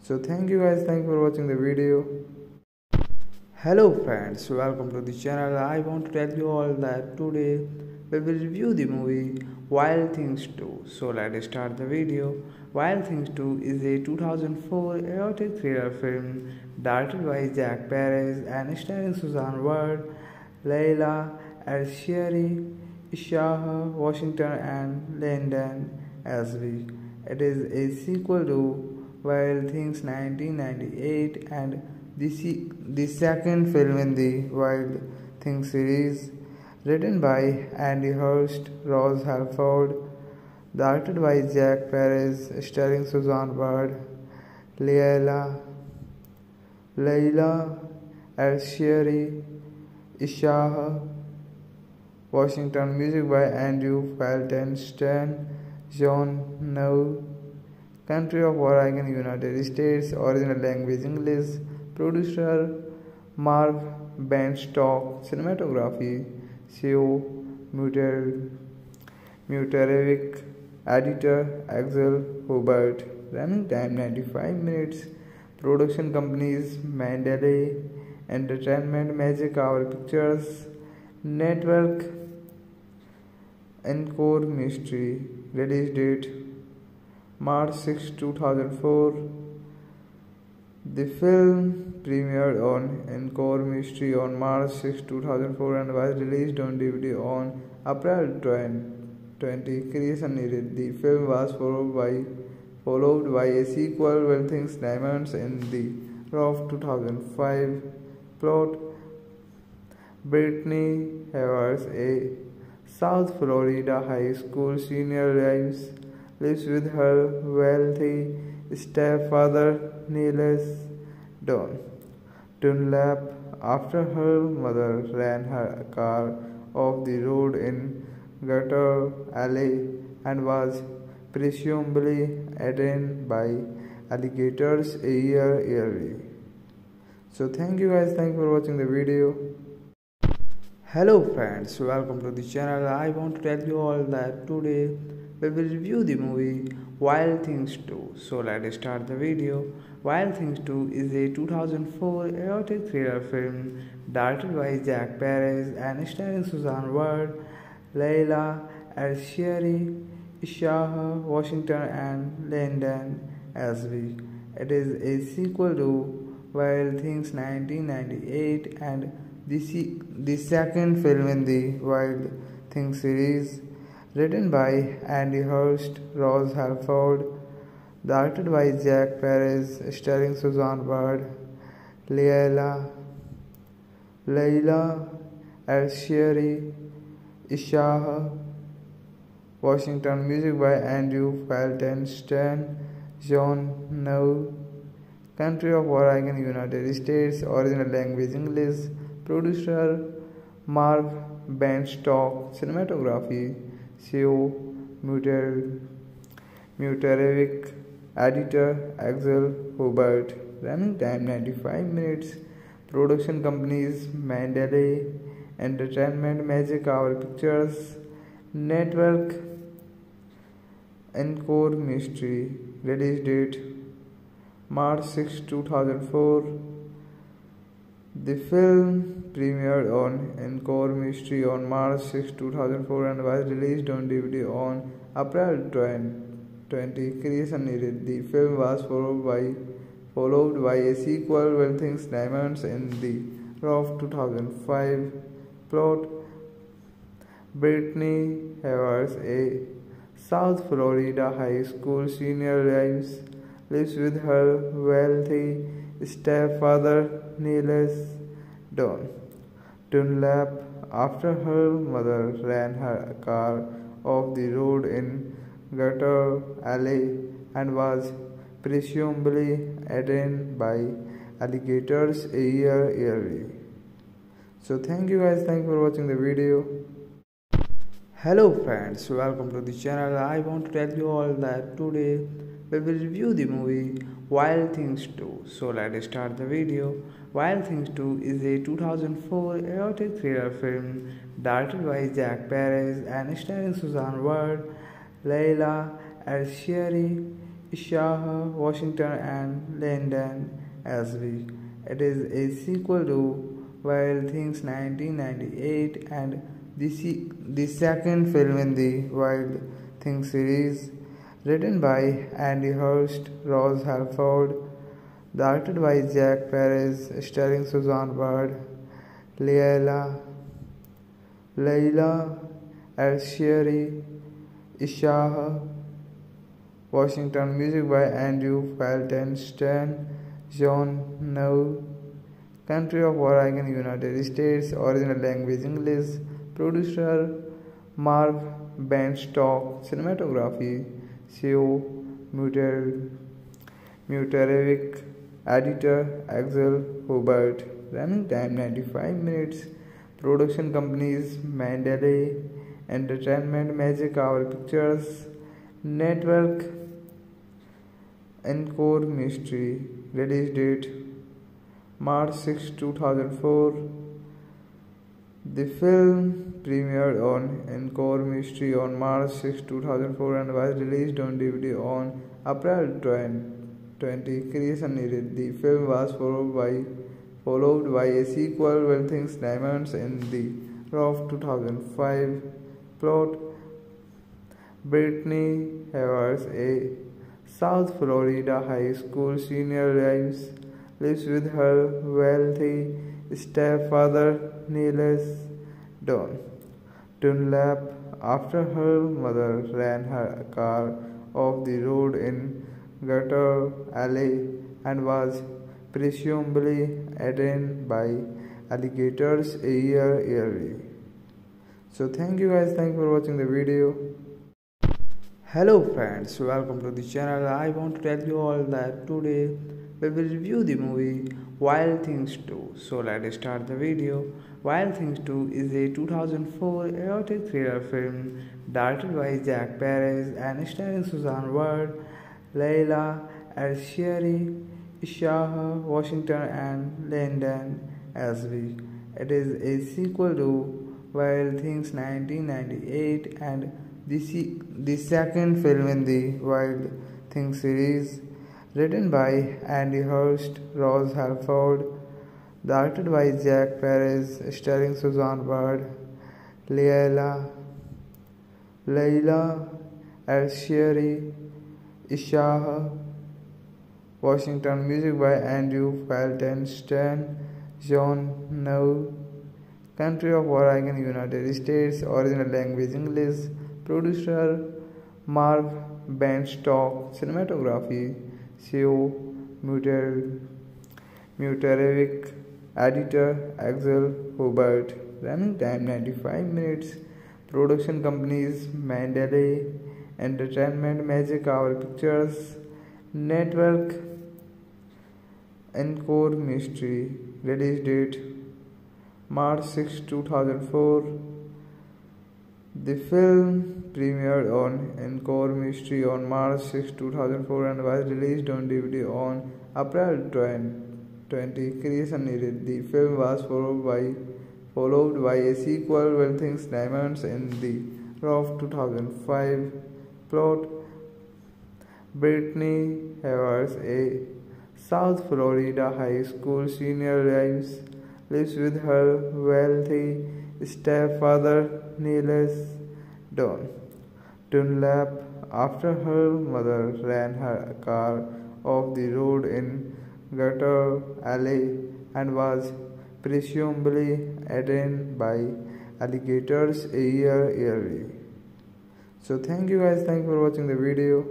So thank you guys, thank you for watching the video. Hello friends, welcome to the channel. I want to tell you all that today we will review the movie Wild Things 2. So let's start the video. Wild Things 2 is a 2004 erotic thriller film directed by Jack Perez and starring Susan Ward, Leila Arcieri, Isaiah Washington, and Linden Ashby. It is a sequel to Wild Things 1998 and the, the second film in the Wild Things series written by Andy Hurst, Ross Helford, directed by Jack Perez, starring Suzanne Bird, Leila, Leila Arcieri, Isaiah, Washington, music by Andrew Feltenstein, John Nau, Country of Oregon, United States, original language English, producer Mark Bienstock, cinematography Sead Mutarevic, editor Axel Hubert. Running time 95 minutes. Production companies Mandalay Entertainment, Magic Hour Pictures, Network, Encore Mystery. Release date March 6, 2004. The film premiered on Encore Mystery on March 6, 2004 and was released on DVD on April 20. Creation needed. The film was followed by followed by a sequel, Wealthy Diamonds in the Rough 2005. Plot Brittany Havers, a South Florida high school senior, lives, lives with her wealthy stepfather, Niles Don Dunlap, after her mother ran her car off the road in Gator Alley and was presumably eaten by alligators a year early. So thank you guys, thank you for watching the video. Hello friends, welcome to the channel. I want to tell you all that today we will review the movie Wild Things 2. So let's start the video. Wild Things 2 is a 2004 erotic thriller film directed by Jack Perez and starring Susan Ward, Leila Arcieri, Isaiah Washington and Linden Ashby. It is a sequel to Wild Things 1998 and the, the second film in the Wild Things series, written by Andy Hurst, Ross Helford, directed by Jack Perez, starring Suzanne Bird, Leila, Leila Arcieri, Isaiah, Washington, music by Andrew Feltenstein, John Nau, country of Oregon, United States, original language English, producer Mark Bienstock, cinematography Sead Mutarevic, editor Axel Hubert, running time 95 minutes, production companies Mandalay Entertainment, Magic Hour Pictures, Network, Encore Mystery, release date March 6, 2004. The film premiered on Encore Mystery on March 6, 2004 and was released on DVD on April 20. Creation needed. The film was followed by followed by a sequel, Wealthy Diamonds in the Rough 2005. Plot Brittany Havers, a South Florida high school senior, lives, lives with her wealthy stepfather Niles Don Dunlap after her mother ran her car off the road in Gator Alley and was presumably eaten by alligators a year early. So thank you guys, thank you for watching the video. Hello friends, welcome to the channel. I want to tell you all that today we will review the movie Wild Things 2. So let's start the video. Wild Things 2 is a 2004 erotic thriller film directed by Jack Perez and starring Susan Ward, Leila Arcieri, Isaiah Washington and Linden Ashby. It is a sequel to Wild Things 1998 and the, the second film in the Wild Things series written by Andy Hurst, Ross Helford, directed by Jack Perez, starring Suzanne Bird, Leila, Leila Arcieri, Isaiah, Washington, music by Andrew Feltenstein, John Nau, country of Oregon, United States, original language English, producer Mark Bienstock, cinematography Sead Mutarevic, editor Axel Hubert, running time 95 minutes, production companies Mandalay Entertainment, Magic Hour Pictures, Network, Encore Mystery, release date March 6, 2004. The film premiered on Encore Mystery on March 6, 2004 and was released on DVD on April 20. Creation needed. The film was followed by followed by a sequel, Wealthy Diamonds in the Rough 2005. Plot Brittany Havers, a South Florida high school senior, lives, lives with her wealthy stepfather, Niles Don Dunlap, after her mother ran her car off the road in Gator Alley and was presumably eaten by alligators a year early. So thank you guys, thank you for watching the video. Hello friends, welcome to the channel. I want to tell you all that today we will review the movie Wild Things 2. So let's start the video. Wild Things 2 is a 2004 erotic thriller film directed by Jack Perez and starring Susan Ward, Leila Arcieri, Isaiah Washington and Linden Ashby. It is a sequel to Wild Things 1998 and the, the second film in the Wild Things series, written by Andy Hurst, Ross Helford, directed by Jack Perez, starring Suzanne Bird, Leila, Layla Alsheri, Isaiah, Washington, music by Andrew Feltenstein, John Nau, country of Oregon, United States, original language English, producer Marv Bienstock, cinematography Sead Mutarevic, editor Axel Hubert, running time 95 minutes, production companies Mandalay Entertainment, Magic Hour Pictures, Network, Encore Mystery, release date March 6, 2004. The film premiered on Encore Mystery on March 6, 2004 and was released on DVD on April 20. Creation needed. The film was followed by followed by a sequel, Wild Things Diamonds in the Rough 2005 plot. Brittany Havers, a South Florida high school senior, lives, lives with her wealthy stepfather Niles Don Dunlap after her mother ran her car off the road in Gator Alley and was presumably eaten by alligators a year early. So thank you guys, thank you for watching the video.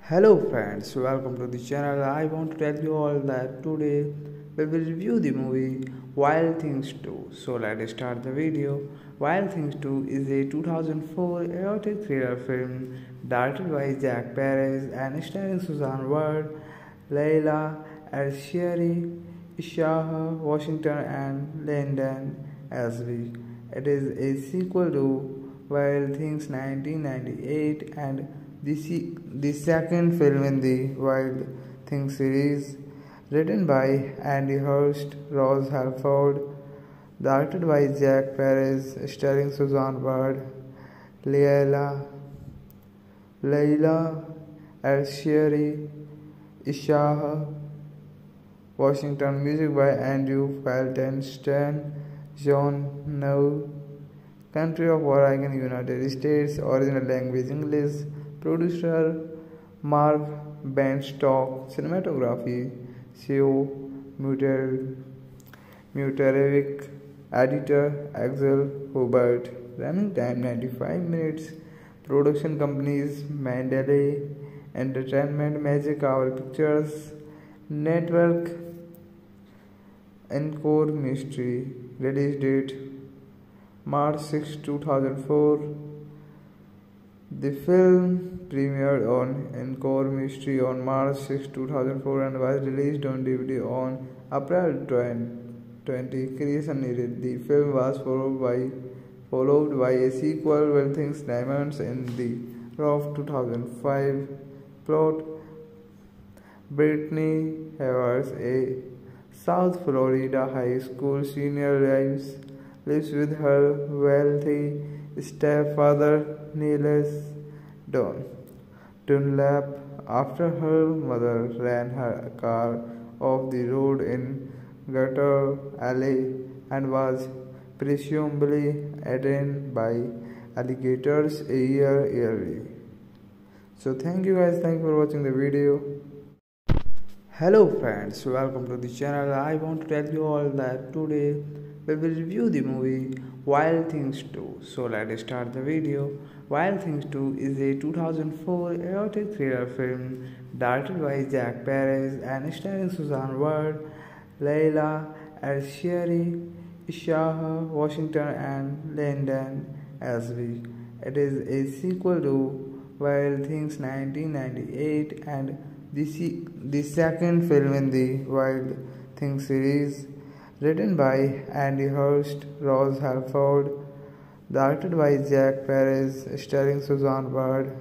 Hello friends, welcome to the channel. I want to tell you all that today we will review the movie Wild Things 2. So let's start the video. Wild Things 2 is a 2004 erotic thriller film directed by Jack Perez and starring Susan Ward, Leila Arcieri, Isaiah Washington and Linden Ashby. It is a sequel to Wild Things 1998 and the, the second film in the Wild Things series written by Andy Hurst, Ross Helford, directed by Jack Perez, starring Suzanne Bird, Leila, Layla Alsheri, Isaiah, Washington, music by Andrew Feltenstein, John Nau, country of Oregon, United States, original language English, producer Marv Bienstock, cinematography Sead Mutarevic, editor Axel Hubert, running time 95 minutes, production companies Mandalay Entertainment, Magic Hour Pictures, Network, Encore Mystery, release date March 6, 2004. The film premiered on Encore Mystery on March 6, 2004 and was released on DVD on April 20. Creation needed. The film was followed by followed by a sequel, Wild Things Diamonds in the Rough 2005 plot. Brittany Havers, a South Florida high school senior, lives, lives with her wealthy stepfather Niles Don Dunlap after her mother ran her car off the road in Gator Alley and was presumably eaten by alligators a year yearly. So thank you guys, thank you for watching the video. Hello friends, welcome to the channel. I want to tell you all that today we will review the movie Wild Things 2. So let's start the video. Wild Things 2 is a 2004 erotic thriller film directed by Jack Perez and starring Susan Ward, Leila Arcieri, Isaiah Washington, and Linden Ashby. It is a sequel to Wild Things 1998 and the, the second film in the Wild Things series written by Andy Hurst, Ross Helford, directed by Jack Perez, starring Susan Ward,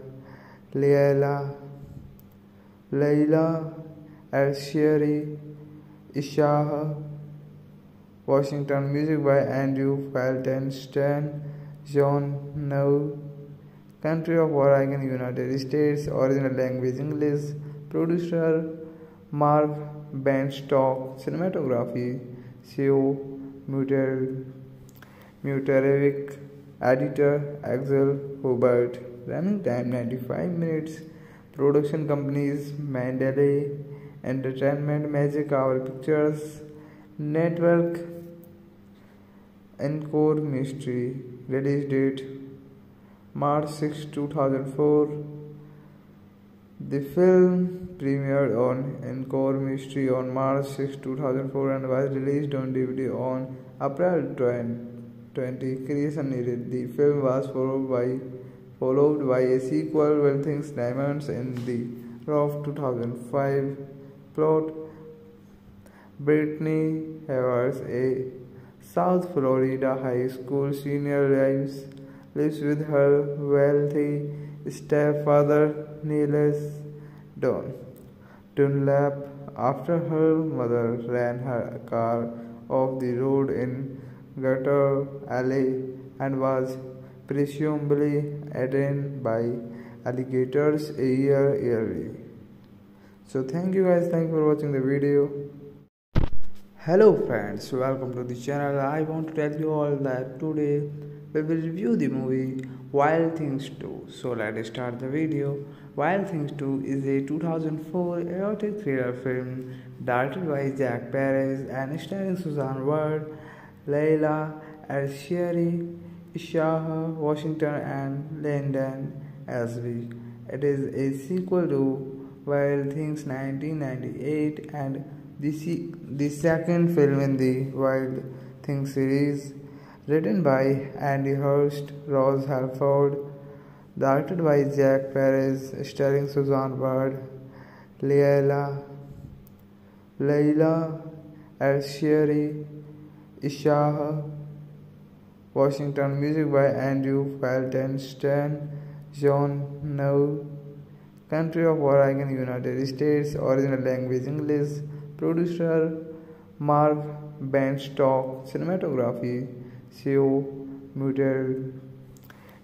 Leila, Layla Alsheri, Isaiah Washington, music by Andrew Feltenstein, John Nau, country of Oregon, United States, original language English, producer Mark Bienstock, cinematography Sead, Mutarevic, editor Axel Hubert, running time 95 minutes, production companies Mandalay Entertainment, Magic Hour Pictures, Network, Encore Mystery, release date March 6, 2004. The film premiered on Encore Mystery on March 6, 2004 and was released on DVD on April 20. Creation needed. The film was followed by followed by a sequel, Wild Things Diamonds in the Rough 2005 plot. Brittany Havers, a South Florida high school senior, lives, lives with her wealthy stepfather Niles Dunlap after her mother ran her car off the road in Gator Alley and was presumably eaten by alligators a year early. So thank you guys, thank you for watching the video. Hello friends, welcome to the channel. I want to tell you all that today we will review the movie Wild Things 2. So let's start the video. Wild Things 2 is a 2004 erotic thriller film directed by Jack Perez and starring Susan Ward, Leila Arcieri, Isaiah Washington, and Linden Ashby. It is a sequel to Wild Things 1998 and the, the second film in the Wild Things series written by Andy Hurst, Ross Helford, directed by Jack Perez, starring Susan Ward, Leila, Layla Alsheri, Isaiah Washington, music by Andrew Feltenstein, John Nau, country of Oregon, United States, original language English, producer Mark Bienstock, cinematography Sead,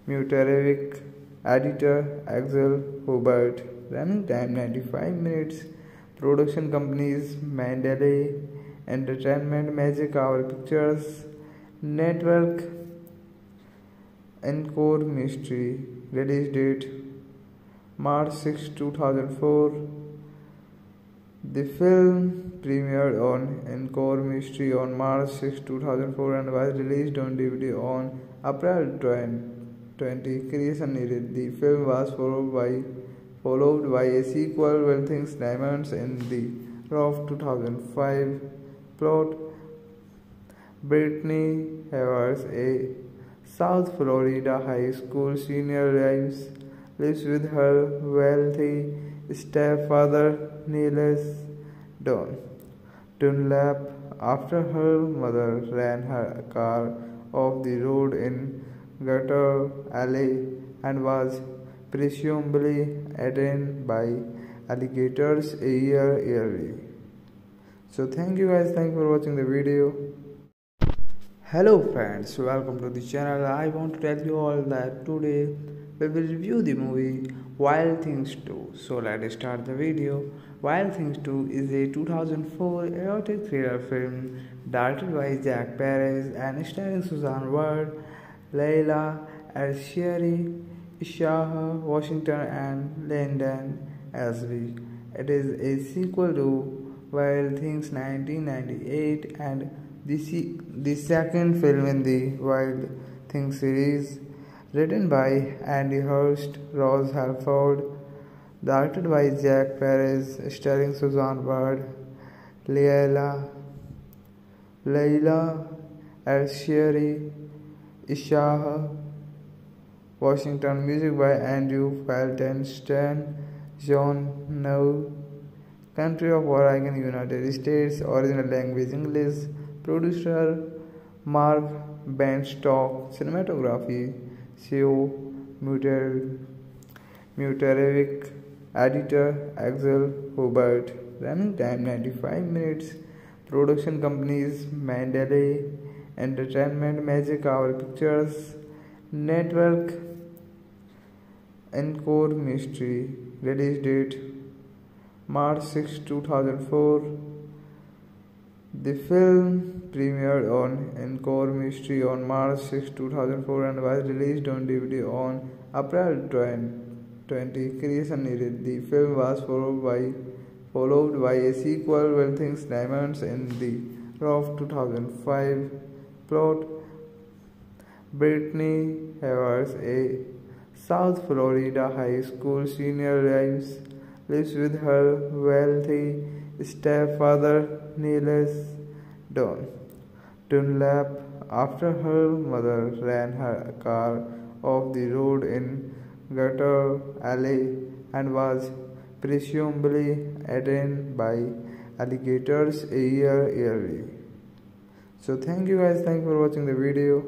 Mutarevic, editor Axel Hubert, running time 95 minutes, production companies Mandalay Entertainment, Magic Hour Pictures, Network, Encore Mystery, release date March 6, 2004. The film premiered on Encore Mystery on March 6, 2004 and was released on DVD on April 20. Creation needed. The film was followed by followed by a sequel, Wild Things Diamonds in the Rough 2005 plot. Brittany Havers, a South Florida high school senior, lives, lives with her wealthy stepfather Niles Dunlap after her mother ran her car off the road in Gator Alley and was presumably eaten by alligators a year early. So thank you guys, thank you for watching the video. Hello friends, welcome to the channel. I want to tell you all that today we will review the movie Wild Things 2. So let's start the video. Wild Things 2 is a 2004 erotic thriller film directed by Jack Perez and starring Susan Ward, Leila as Sherry, Shah, Washington, and Lyndon SB. It is a sequel to Wild Things 1998 and the, the second film in the Wild Things series, written by Andy Hurst, Ross Helford, directed by Jack Perez, starring Susanne Bird, Leila, Leila, Arcieri, Isaiah, Washington, music by Andrew Feltenstein, John Nau, country of Oregon, United States, original language English, producer Mark Bienstock, cinematography Sead Muter, Mutarevic, editor Axel Hubert. running time 95 minutes. Production companies Mandalay Entertainment, Magic Hour Pictures, Network, Encore Mystery. Release date March 6, 2004. The film premiered on Encore Mystery on March 6, 2004 and was released on DVD on April 20. Creation needed. The film was followed by followed by a sequel, Wild Things Diamonds, in the of 2005. Plot Brittany Havers, a South Florida high school senior, lives, lives with her wealthy stepfather, Niles Don Dunlap, after her mother ran her car off the road in Gator Alley and was presumably eaten by alligators a year early. So thank you guys, thank you for watching the video.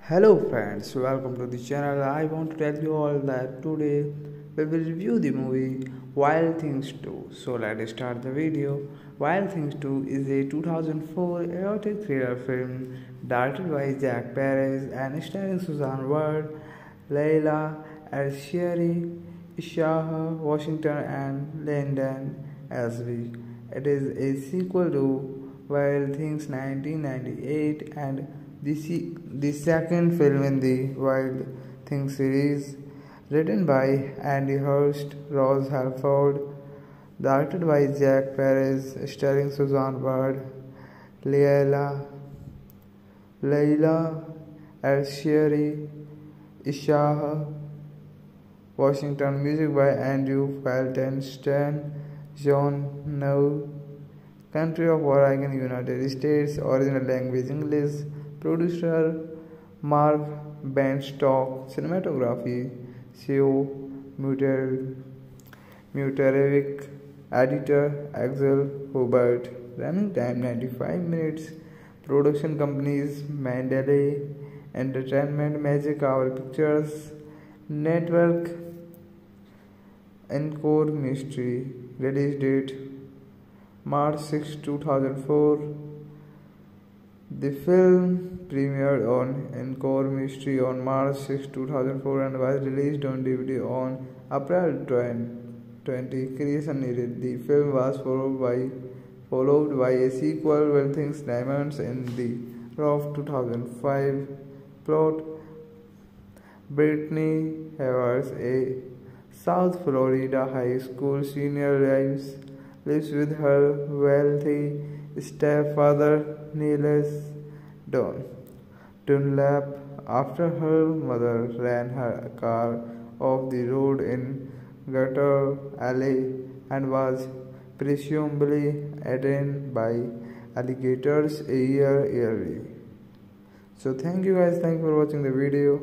Hello friends, welcome to the channel. I want to tell you all that today we will review the movie Wild Things 2. So let's start the video. Wild Things 2 is a 2004 erotic thriller film directed by Jack Perez and starring Susan Ward, Leila Arcieri, Washington and Lyndon SB. It is a sequel to Wild Things 1998 and the, the second film in the Wild Things series, written by Andy Hurst, Ross Helford, directed by Jack Perez, starring Susanne Bird, Leila, Leila Arcieri, Isaiah, Washington, music by Andrew Feltenstein, John Nau, country of Oregon, United States, original language English, producer Mark Bienstock, cinematography Sead Muter, Mutarevic, editor Axel Hubert, running time 95 minutes, production companies Mandalay Entertainment, Magic Hour Pictures, Network, Encore Mystery. Release date March 6, 2004. The film premiered on Encore Mystery on March 6, 2004 and was released on DVD on April 20. Creation needed. The film was followed by followed by a sequel, Wild Things Diamonds, in the of 2005. Plot Brittany Havers, a South Florida high school senior, lives, lives with her wealthy stepfather, Niles Don Dunlap, after her mother ran her car off the road in Gator Alley and was presumably eaten by alligators a year early. So thank you guys, thank you for watching the video.